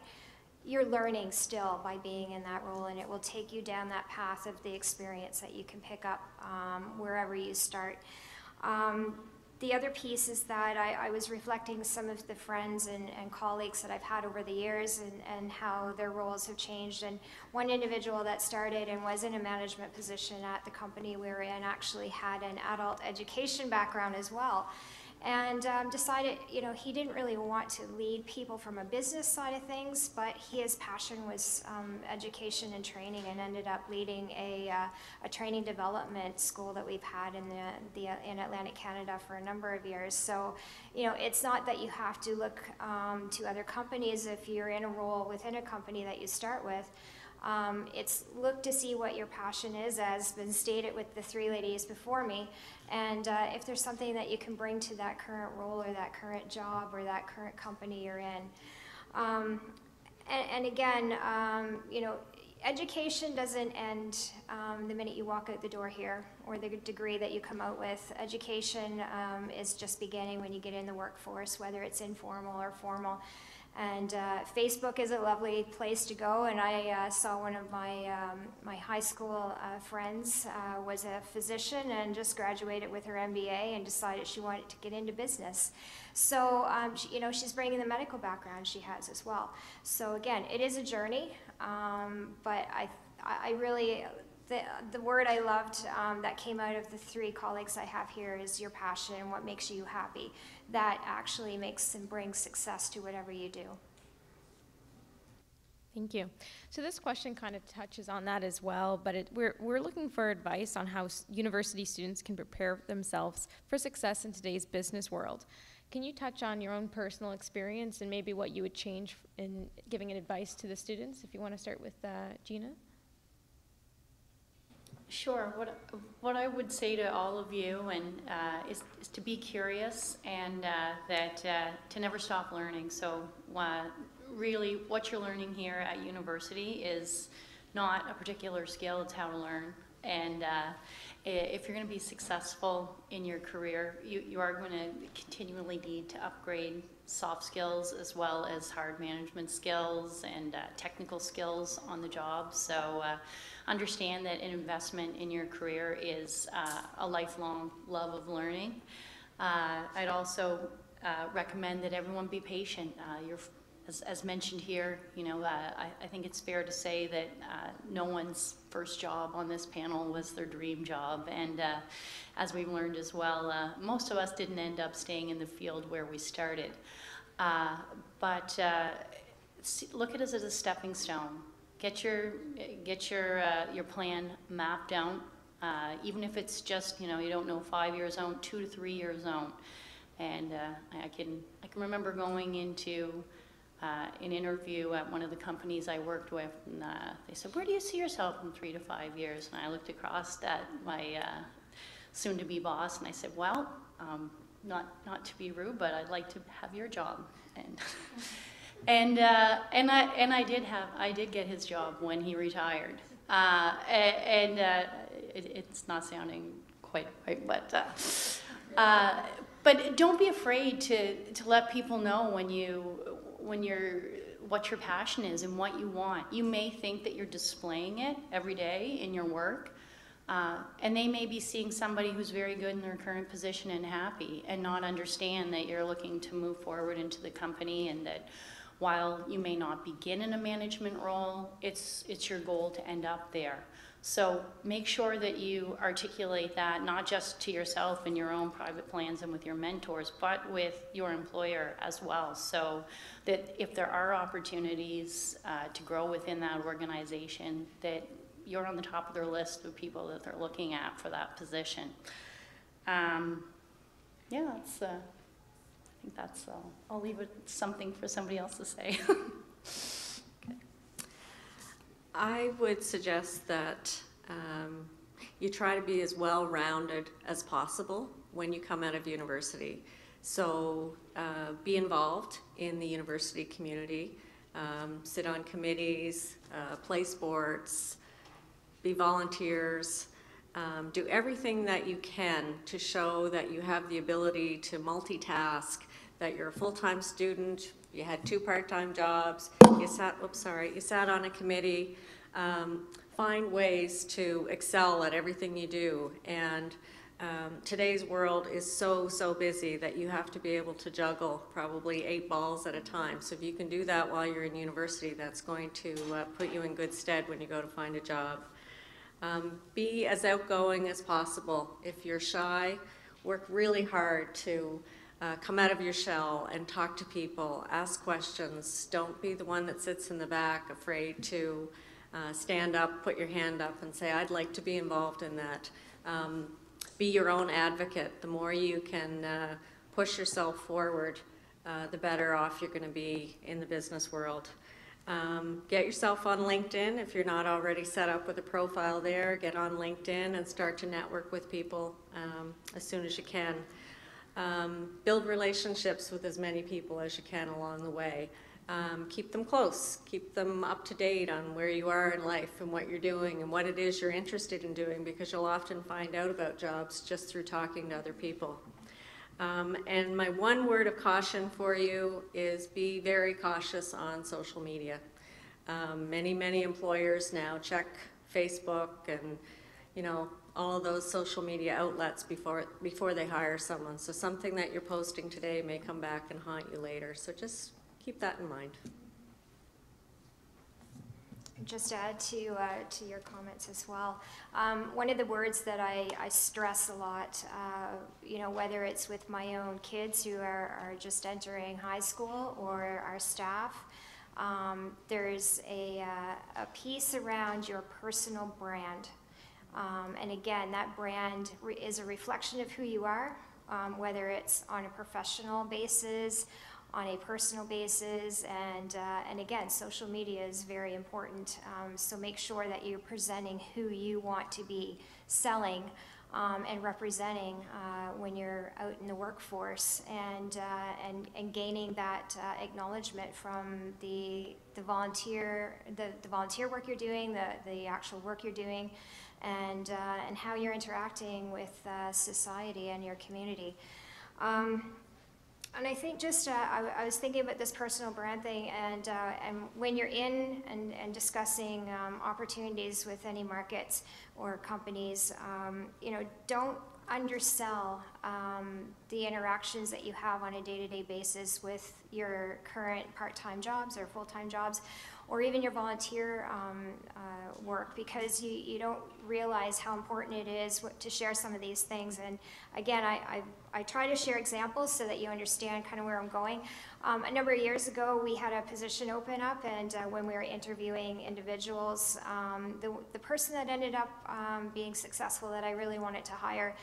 you're learning still by being in that role, and it will take you down that path of the experience that you can pick up um, wherever you start. Um, the other piece is that I, I, was reflecting some of the friends and, and, colleagues that I've had over the years and, and, how their roles have changed. And one individual that started and was in a management position at the company we were in actually had an adult education background as well and um, decided, you know, he didn't really want to lead people from a business side of things, but his passion was um, education and training, and ended up leading a, uh, a training development school that we've had in the, the in Atlantic Canada for a number of years. So, you know, it's not that you have to look um, to other companies if you're in a role within a company that you start with. Um, it's look to see what your passion is, as been stated with the three ladies before me, and uh, if there's something that you can bring to that current role or that current job or that current company you're in. Um, and, and, again, um, you know, education doesn't end um, the minute you walk out the door here or the degree that you come out with. Education um, is just beginning when you get in the workforce, whether it's informal or formal. And uh, Facebook is a lovely place to go. And I uh, saw one of my um, my high school uh, friends uh, was a physician and just graduated with her MBA and decided she wanted to get into business. So um, she, you know she's bringing the medical background she has as well. So again, it is a journey, um, but I I really the, the word I loved um, that came out of the three colleagues I have here is your passion and what makes you happy. That actually makes and brings success to whatever you do. Thank you. So this question kind of touches on that as well, but it, we're, we're looking for advice on how university students can prepare themselves for success in today's business world. Can you touch on your own personal experience and maybe what you would change in giving advice to the students? If you want to start with uh, Gina. Sure. What, what I would say to all of you and uh, is, is to be curious and uh, that uh, to never stop learning. So uh, really, what you're learning here at university is not a particular skill; it's how to learn. And uh, if you're going to be successful in your career, you, you are going to continually need to upgrade soft skills as well as hard management skills and uh, technical skills on the job. So understand that an investment in your career is uh, a lifelong love of learning. Uh, I'd also uh, recommend that everyone be patient. Uh, as, as mentioned here, you know, uh, I, I think it's fair to say that uh, no one's first job on this panel was their dream job. And as we've learned as well, most of us didn't end up staying in the field where we started. But look at it as a stepping stone. Get your, get your, uh, your plan mapped out, uh, even if it's just, you know, you don't know five years out, two to three years out. And uh, I can, I can remember going into uh, an interview at one of the companies I worked with, and uh, they said, "Where do you see yourself in three to five years?" And I looked across at my uh, soon-to-be boss, and I said, "Well, um, not not to be rude, but I'd like to have your job." And [laughs] and uh, and I and I did have I did get his job when he retired, uh, and uh, it, it's not sounding quite right, but. Uh, uh, but don't be afraid to, to let people know when you when you're what your passion is and what you want. You may think that you're displaying it every day in your work, uh, and they may be seeing somebody who's very good in their current position and happy, and not understand that you're looking to move forward into the company, and that while you may not begin in a management role, it's it's your goal to end up there. So make sure that you articulate that not just to yourself and your own private plans and with your mentors, but with your employer as well. So that if there are opportunities uh, to grow within that organization, that you're on the top of their list of people that they're looking at for that position. Um, yeah, that's. Uh, think that's all. I'll leave it something for somebody else to say. [laughs] I would suggest that um, you try to be as well-rounded as possible when you come out of university. So uh, be involved in the university community, um, sit on committees, uh, play sports, be volunteers, um, do everything that you can to show that you have the ability to multitask, that you're a full-time student, you had two part-time jobs, you sat, oops, sorry, you sat on a committee. Um, find ways to excel at everything you do. And um, today's world is so, so busy that you have to be able to juggle probably eight balls at a time. So if you can do that while you're in university, that's going to uh, put you in good stead when you go to find a job. Um, be as outgoing as possible. If you're shy, work really hard to uh, come out of your shell and talk to people, ask questions. Don't be the one that sits in the back afraid to uh, stand up, put your hand up, and say, I'd like to be involved in that. Um, be your own advocate. The more you can uh, push yourself forward, uh, the better off you're going to be in the business world. Um, get yourself on LinkedIn if you're not already set up with a profile there. Get on LinkedIn and start to network with people um, as soon as you can. Um, build relationships with as many people as you can along the way. Um, keep them close, keep them up to date on where you are in life and what you're doing and what it is you're interested in doing because you'll often find out about jobs just through talking to other people. Um, and my one word of caution for you is be very cautious on social media. Um, many, many employers now check Facebook and, you know, all those social media outlets before, before they hire someone. So something that you're posting today may come back and haunt you later. So just keep that in mind. Just to add to, uh, to your comments as well. Um, one of the words that I, I stress a lot, uh, you know, whether it's with my own kids who are, are just entering high school or our staff, um, there's a, uh, a piece around your personal brand. Um, and again, that brand is a reflection of who you are, um, whether it's on a professional basis, on a personal basis, and, uh, and again, social media is very important. Um, so make sure that you're presenting who you want to be selling um, and representing uh, when you're out in the workforce and, uh, and, and gaining that uh, acknowledgement from the, the volunteer, the, the volunteer work you're doing, the, the actual work you're doing, and, uh, and how you're interacting with uh, society and your community. Um, and I think just, uh, I, I was thinking about this personal brand thing, and, uh, and when you're in and, and discussing um, opportunities with any markets or companies, um, you know, don't undersell um, the interactions that you have on a day-to-day basis with your current part-time jobs or full-time jobs, or even your volunteer um, uh, work, because you, you don't realize how important it is what, to share some of these things. And again, I, I, I try to share examples so that you understand kind of where I'm going. Um, a number of years ago, we had a position open up, and uh, when we were interviewing individuals, um, the, the person that ended up um, being successful that I really wanted to hire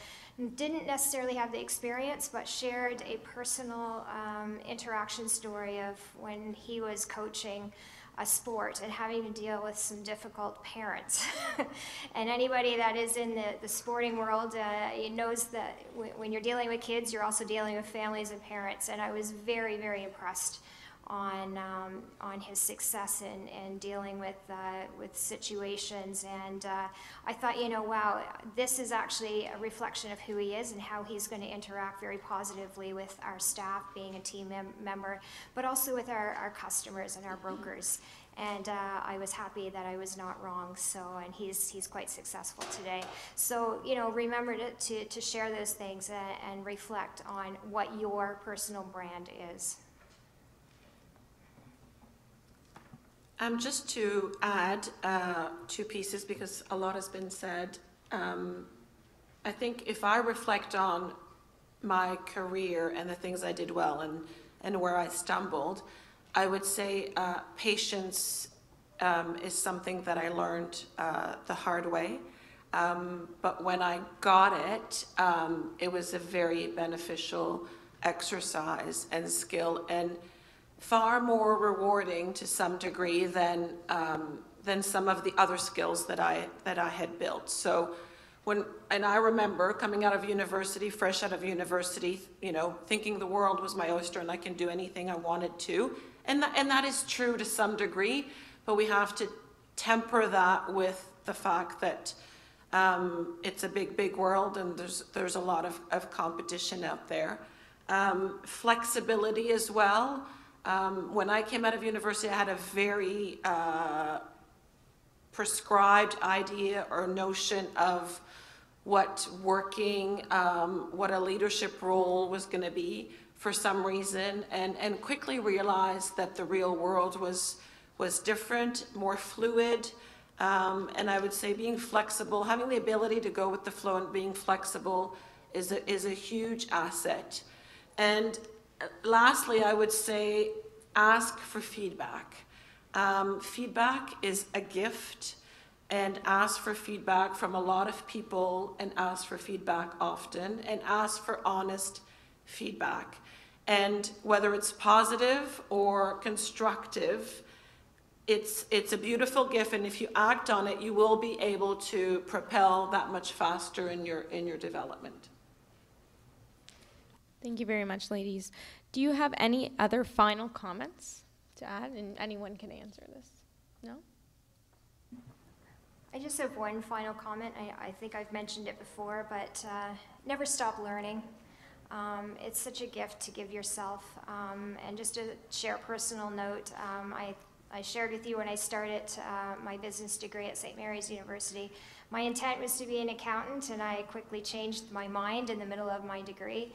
didn't necessarily have the experience, but shared a personal um, interaction story of when he was coaching a sport and having to deal with some difficult parents. [laughs] and anybody that is in the, the sporting world uh, knows that when you're dealing with kids, you're also dealing with families and parents. And I was very, very impressed on um, on his success in, in dealing with uh, with situations. And uh, I thought, you know, wow, this is actually a reflection of who he is and how he's going to interact very positively with our staff, being a team mem- member, but also with our, our customers and our brokers. And uh, I was happy that I was not wrong. So, and he's he's quite successful today. So, you know, remember to to, to share those things and, and reflect on what your personal brand is. Um, just to add uh, two pieces, because a lot has been said. Um, I think if I reflect on my career and the things I did well and, and where I stumbled, I would say uh, patience um, is something that I learned uh, the hard way. Um, but when I got it, um, it was a very beneficial exercise and skill. And far more rewarding to some degree than um, than some of the other skills that I that I had built. So when and I remember coming out of university, fresh out of university, you know, thinking the world was my oyster and I can do anything I wanted to, and that, and that is true to some degree, but we have to temper that with the fact that um, it's a big, big world and there's there's a lot of, of competition out there. Um, flexibility as well. Um, when I came out of university, I had a very uh, prescribed idea or notion of what working, um, what a leadership role was going to be for some reason, and, and quickly realized that the real world was, was different, more fluid, um, and I would say being flexible, having the ability to go with the flow and being flexible is a, is a huge asset. And lastly, I would say ask for feedback. Um, feedback is a gift, and ask for feedback from a lot of people, and ask for feedback often, and ask for honest feedback. And whether it's positive or constructive, it's, it's a beautiful gift, and if you act on it, you will be able to propel that much faster in your, in your development. Thank you very much, ladies. Do you have any other final comments to add? And anyone can answer this. No? I just have one final comment. I, I think I've mentioned it before, but uh, never stop learning. Um, it's such a gift to give yourself. Um, and just to share a personal note, um, I, I shared with you when I started uh, my business degree at St. Mary's University. My intent was to be an accountant, and I quickly changed my mind in the middle of my degree.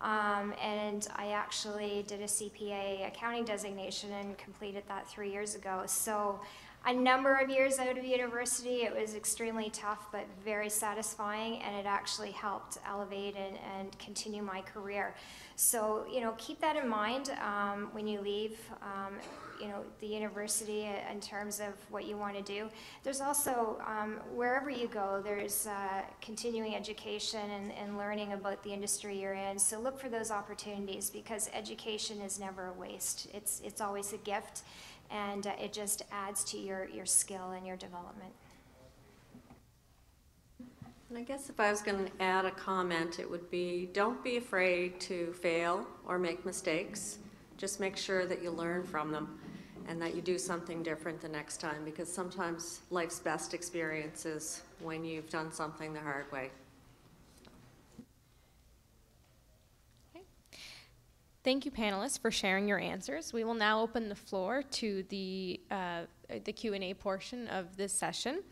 Um, and I actually did a CPA accounting designation and completed that three years ago. So, a number of years out of university, it was extremely tough but very satisfying, and it actually helped elevate and, and continue my career. So, you know, keep that in mind um, when you leave. Um, you know, the university in terms of what you want to do. There's also, um, wherever you go, there's uh, continuing education and, and learning about the industry you're in. So look for those opportunities because education is never a waste. It's, it's always a gift and uh, it just adds to your, your skill and your development. And I guess if I was going to add a comment, it would be, don't be afraid to fail or make mistakes. Just make sure that you learn from them and that you do something different the next time because sometimes life's best experience is when you've done something the hard way. Thank you, panelists, for sharing your answers. We will now open the floor to the, uh, the Q&A portion of this session.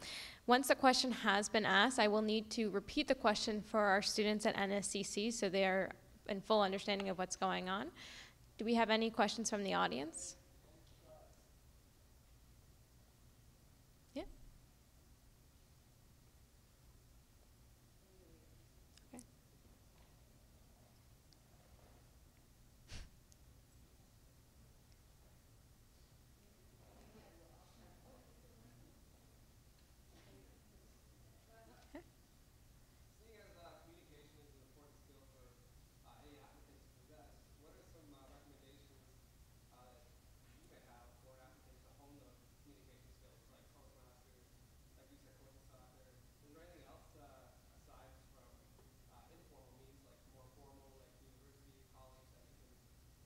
Once a question has been asked, I will need to repeat the question for our students at NSCC so they are in full understanding of what's going on. Do we have any questions from the audience? Yeah. Okay. Seeing as uh, communication is an important skill for uh, any applicant to possess, what are some uh, recommendations uh, that you may have for an applicant to hone the communication skills, like Toastmasters, like you said, coaching soccer? Is there anything else uh, aside from uh, informal means, like more formal, like university, college, that you can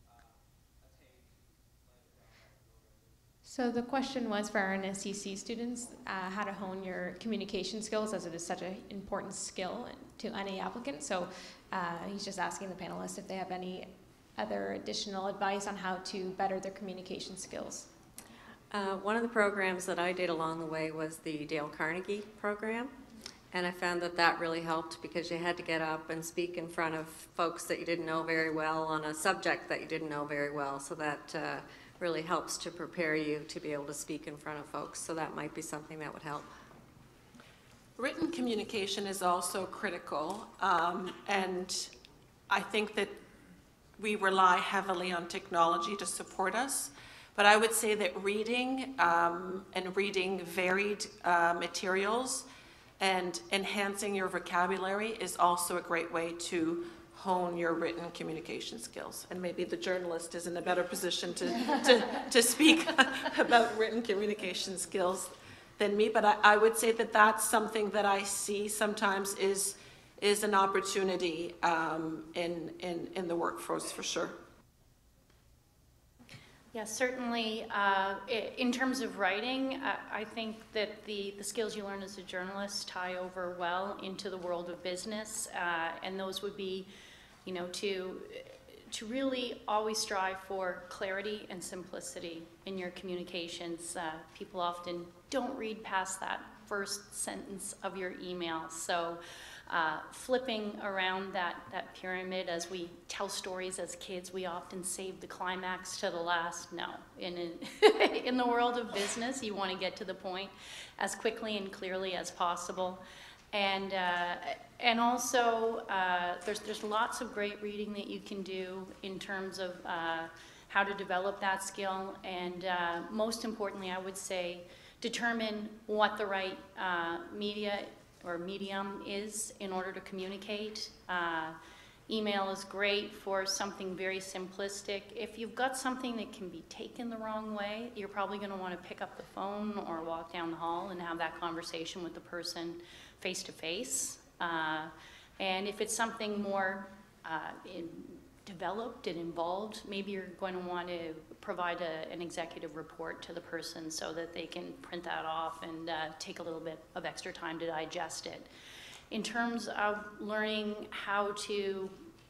uh, attain to land a job as an organization? So the question was for our NSCC students, uh, how to hone your communication skills as it is such an important skill to any applicant. So uh, he's just asking the panelists if they have any other additional advice on how to better their communication skills. Uh, one of the programs that I did along the way was the Dale Carnegie program. And I found that that really helped because you had to get up and speak in front of folks that you didn't know very well on a subject that you didn't know very well. So that uh, really helps to prepare you to be able to speak in front of folks. So that might be something that would help. Written communication is also critical, um, and I think that we rely heavily on technology to support us. But I would say that reading um, and reading varied uh, materials and enhancing your vocabulary is also a great way to hone your written communication skills. And maybe the journalist is in a better position to, [laughs] to, to speak [laughs] about written communication skills than me, but I, I would say that that's something that I see sometimes is, is an opportunity um, in, in, in the workforce for sure. Yeah, certainly. Uh, in terms of writing, uh, I think that the, the skills you learn as a journalist tie over well into the world of business, uh, and those would be, you know, to to really always strive for clarity and simplicity in your communications. Uh, people often don't read past that first sentence of your email, so uh, flipping around that, that pyramid as we tell stories as kids, we often save the climax to the last. No, in, in, [laughs] in the world of business, you want to get to the point as quickly and clearly as possible. And, uh, and also, uh, there's, there's lots of great reading that you can do in terms of uh, how to develop that skill. And uh, most importantly, I would say, determine what the right uh, media or medium is in order to communicate. Uh, email is great for something very simplistic. If you've got something that can be taken the wrong way, you're probably going to want to pick up the phone or walk down the hall and have that conversation with the person face to face. And if it's something more uh, in, developed and involved, maybe you're going to want to provide a, an executive report to the person so that they can print that off and uh, take a little bit of extra time to digest it. In terms of learning how to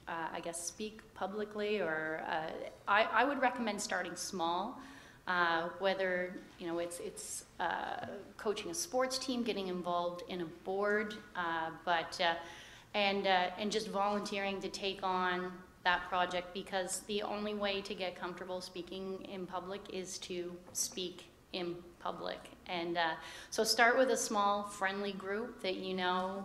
uh, I guess, speak publicly, or uh, I, I would recommend starting small. Uh, whether you know it's it's uh, coaching a sports team, getting involved in a board, uh, but uh, and uh, and just volunteering to take on that project because the only way to get comfortable speaking in public is to speak in public. And so start with a small, friendly group that you know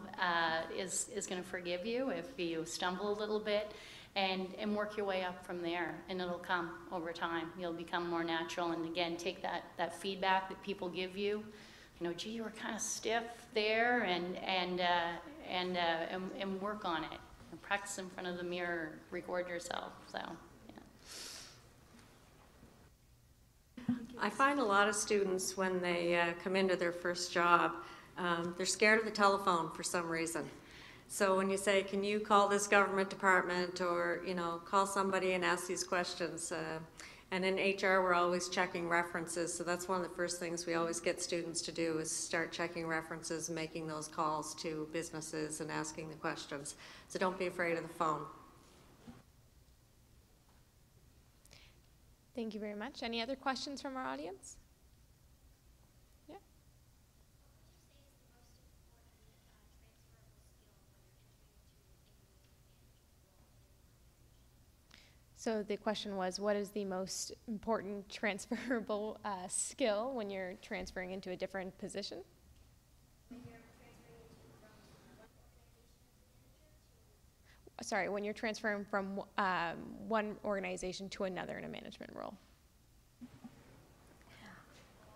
is, is going to forgive you if you stumble a little bit, and, and work your way up from there. And it'll come over time. You'll become more natural. And again, take that, that feedback that people give you. You know, gee, you were kind of stiff there, and, and, uh, and, uh, and, and work on it. And practice in front of the mirror, record yourself. So, yeah. I find a lot of students, when they uh, come into their first job, um, they're scared of the telephone for some reason. So when you say, can you call this government department, or, you know, call somebody and ask these questions, uh, and in HR, we're always checking references, so that's one of the first things we always get students to do, is start checking references, making those calls to businesses and asking the questions. So don't be afraid of the phone. Thank you very much. Any other questions from our audience? So the question was, what is the most important [laughs] transferable uh, skill when you're transferring into a different position? Sorry, when you're transferring from um, one organization to another in a management role.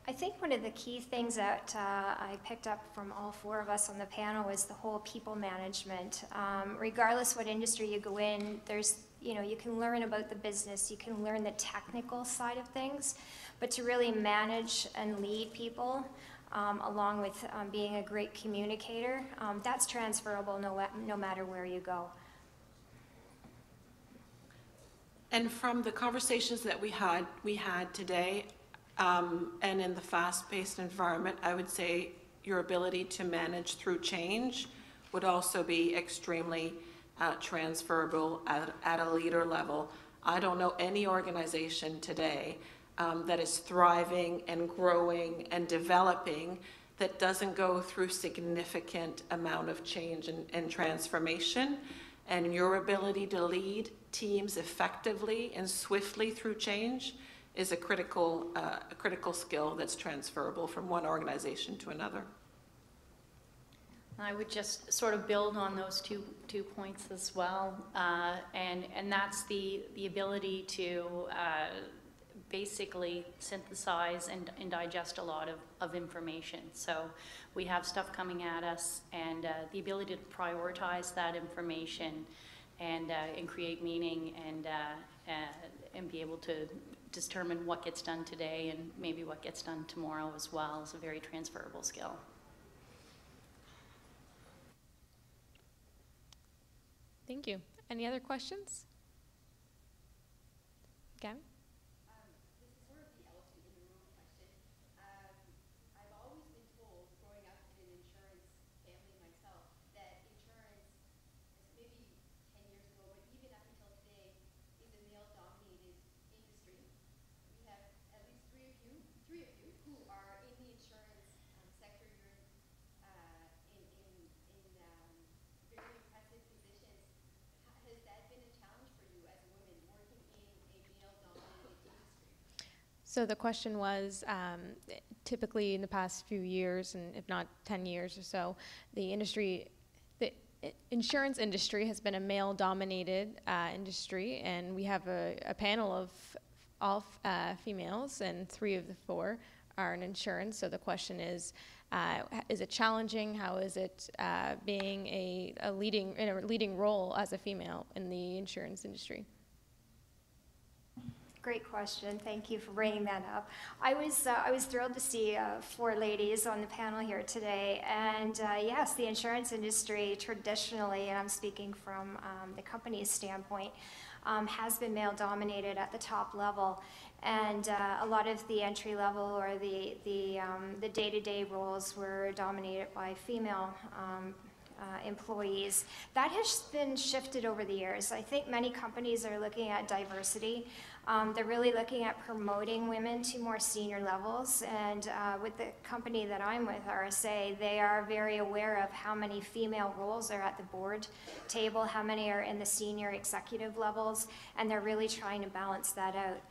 I think one of the key things that uh, I picked up from all four of us on the panel was the whole people management. Um, regardless what industry you go in, there's you know you can learn about the business, you can learn the technical side of things, but to really manage and lead people, um, along with um, being a great communicator, um, that's transferable no, no matter where you go. And from the conversations that we had, we had today, um, and in the fast-paced environment, I would say your ability to manage through change would also be extremely uh, transferable at, at a leader level. I don't know any organization today um, that is thriving and growing and developing that doesn't go through significant amount of change and, and transformation. And your ability to lead teams effectively and swiftly through change is a critical, uh, a critical skill that's transferable from one organization to another. I would just sort of build on those two, two points as well. Uh, and, and that's the, the ability to uh, basically synthesize and, and digest a lot of, of information. So we have stuff coming at us, and uh, the ability to prioritize that information and, uh, and create meaning and, uh, uh, and be able to determine what gets done today and maybe what gets done tomorrow as well is a very transferable skill. Thank you. Any other questions? Gavin? This is sort of the elephant in the room question. Um, I've always been told, growing up in an insurance family myself, that insurance, maybe ten years ago, but even up until today, is a male-dominated industry. We have at least three of you, three of you, who are in the insurance um, sector. You're uh, in in in um, very impressive positions. Ha- Has that been a challenge for you as a woman working in a male-dominated industry? So the question was, um, typically in the past few years, and if not 10 years or so, the industry, the insurance industry has been a male-dominated uh, industry, and we have a, a panel of all uh, females, and three of the four are in insurance. So the question is, uh, is it challenging? How is it uh, being a, a leading in a leading role as a female in the insurance industry? Great question. Thank you for bringing that up. I was uh, I was thrilled to see uh, four ladies on the panel here today. And uh, yes, the insurance industry traditionally, and I'm speaking from um, the company's standpoint, um, has been male dominated at the top level. And uh, a lot of the entry level or the the um, the day-to-day roles were dominated by female um, uh, employees. That has been shifted over the years. I think many companies are looking at diversity. Um, they're really looking at promoting women to more senior levels. And uh, with the company that I'm with, RSA, they are very aware of how many female roles are at the board table, how many are in the senior executive levels, and they're really trying to balance that out.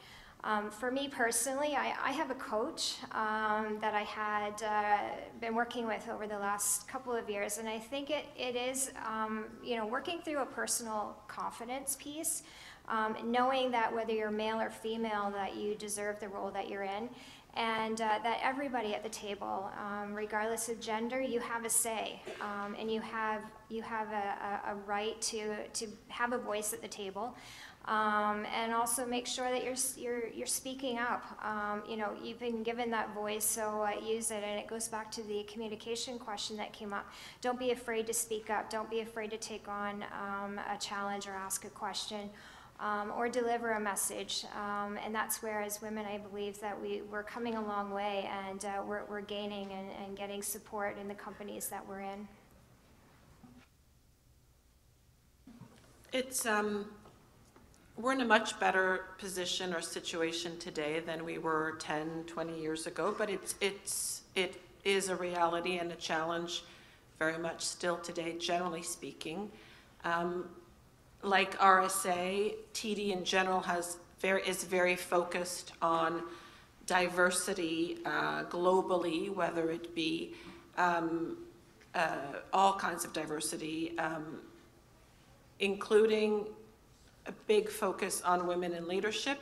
Um, for me personally, I, I have a coach um, that I had uh, been working with over the last couple of years, and I think it, it is, um, you know, working through a personal confidence piece, um, knowing that whether you're male or female, that you deserve the role that you're in, and uh, that everybody at the table, um, regardless of gender, you have a say, um, and you have you have a, a, a right to to have a voice at the table. Um, and also make sure that you're, you're, you're speaking up. Um, you know, you've been given that voice, so uh, use it. And it goes back to the communication question that came up. Don't be afraid to speak up. Don't be afraid to take on um, a challenge or ask a question. Um, or deliver a message. Um, and that's where, as women, I believe that we, we're coming a long way and uh, we're, we're gaining and, and getting support in the companies that we're in. It's, um, we're in a much better position or situation today than we were 10, 20 years ago, but it's, it's, it is a reality and a challenge very much still today, generally speaking. Um, like RSA, TD in general has very, is very focused on diversity uh, globally, whether it be um, uh, all kinds of diversity, um, including a big focus on women in leadership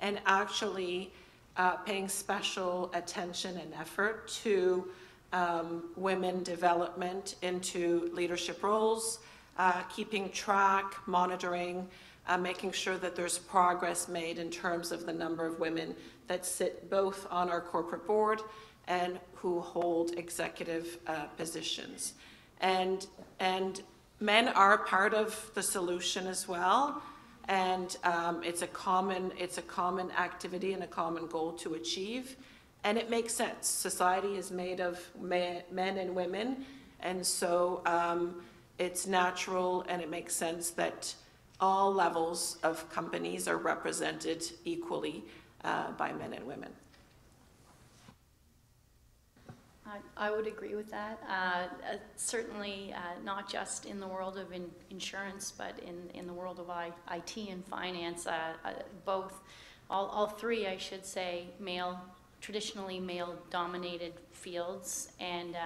and actually uh, paying special attention and effort to um, women development into leadership roles, uh, keeping track, monitoring, uh, making sure that there's progress made in terms of the number of women that sit both on our corporate board and who hold executive uh, positions. And, and men are part of the solution as well. And um, it's a common it's a common activity and a common goal to achieve. And it makes sense. Society is made of men, men and women. And so um, it's natural and it makes sense that all levels of companies are represented equally uh, by men and women. I, would agree with that. Uh, uh, certainly, uh, not just in the world of in, insurance, but in, in the world of I, IT and finance, uh, uh, both, all, all three, I should say, male, traditionally male-dominated fields, and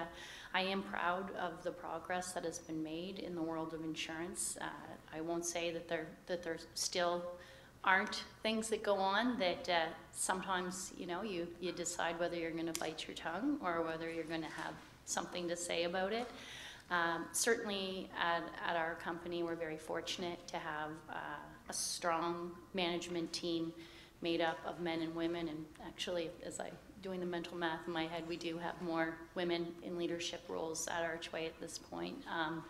I am proud of the progress that has been made in the world of insurance. I won't say that there that there's still aren't things that go on that uh, sometimes, you know, you, you decide whether you're going to bite your tongue or whether you're going to have something to say about it. Um, certainly at, at our company, we're very fortunate to have uh, a strong management team made up of men and women. And actually, as I doing the mental math in my head, we do have more women in leadership roles at Archway at this point. Um,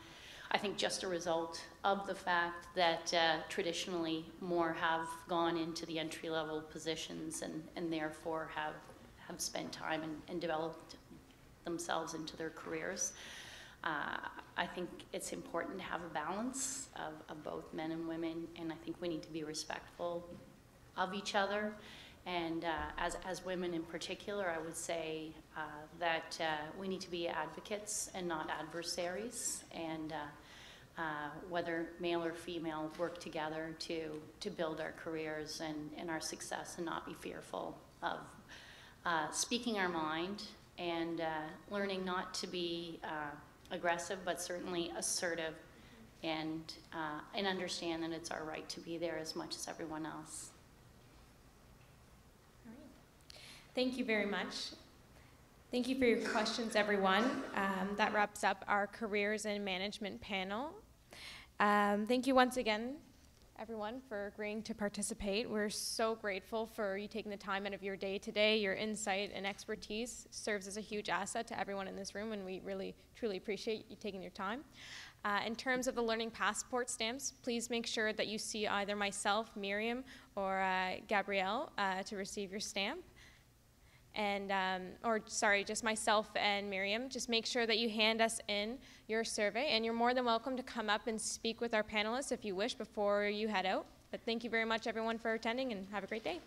I think just a result of the fact that uh, traditionally more have gone into the entry level positions and, and therefore have, have spent time and, and developed themselves into their careers. Uh, I think it's important to have a balance of, of both men and women, and I think we need to be respectful of each other. And uh, as, as women in particular, I would say uh, that uh, we need to be advocates and not adversaries. And uh, uh, whether male or female, work together to, to build our careers and, and our success and not be fearful of uh, speaking our mind and learning not to be aggressive, but certainly assertive and, and understand that it's our right to be there as much as everyone else. Thank you very much. Thank you for your questions, everyone. Um, that wraps up our careers and management panel. Um, thank you once again, everyone, for agreeing to participate. We're so grateful for you taking the time out of your day today. Your insight and expertise serves as a huge asset to everyone in this room, and we really, truly appreciate you taking your time. Uh, in terms of the Learning Passport stamps, please make sure that you see either myself, Miriam, or uh, Gabrielle uh, to receive your stamp. And, um, or sorry, just myself and Miriam. Just make sure that you hand us in your survey, and you're more than welcome to come up and speak with our panelists if you wish before you head out. But thank you very much, everyone, for attending, and have a great day.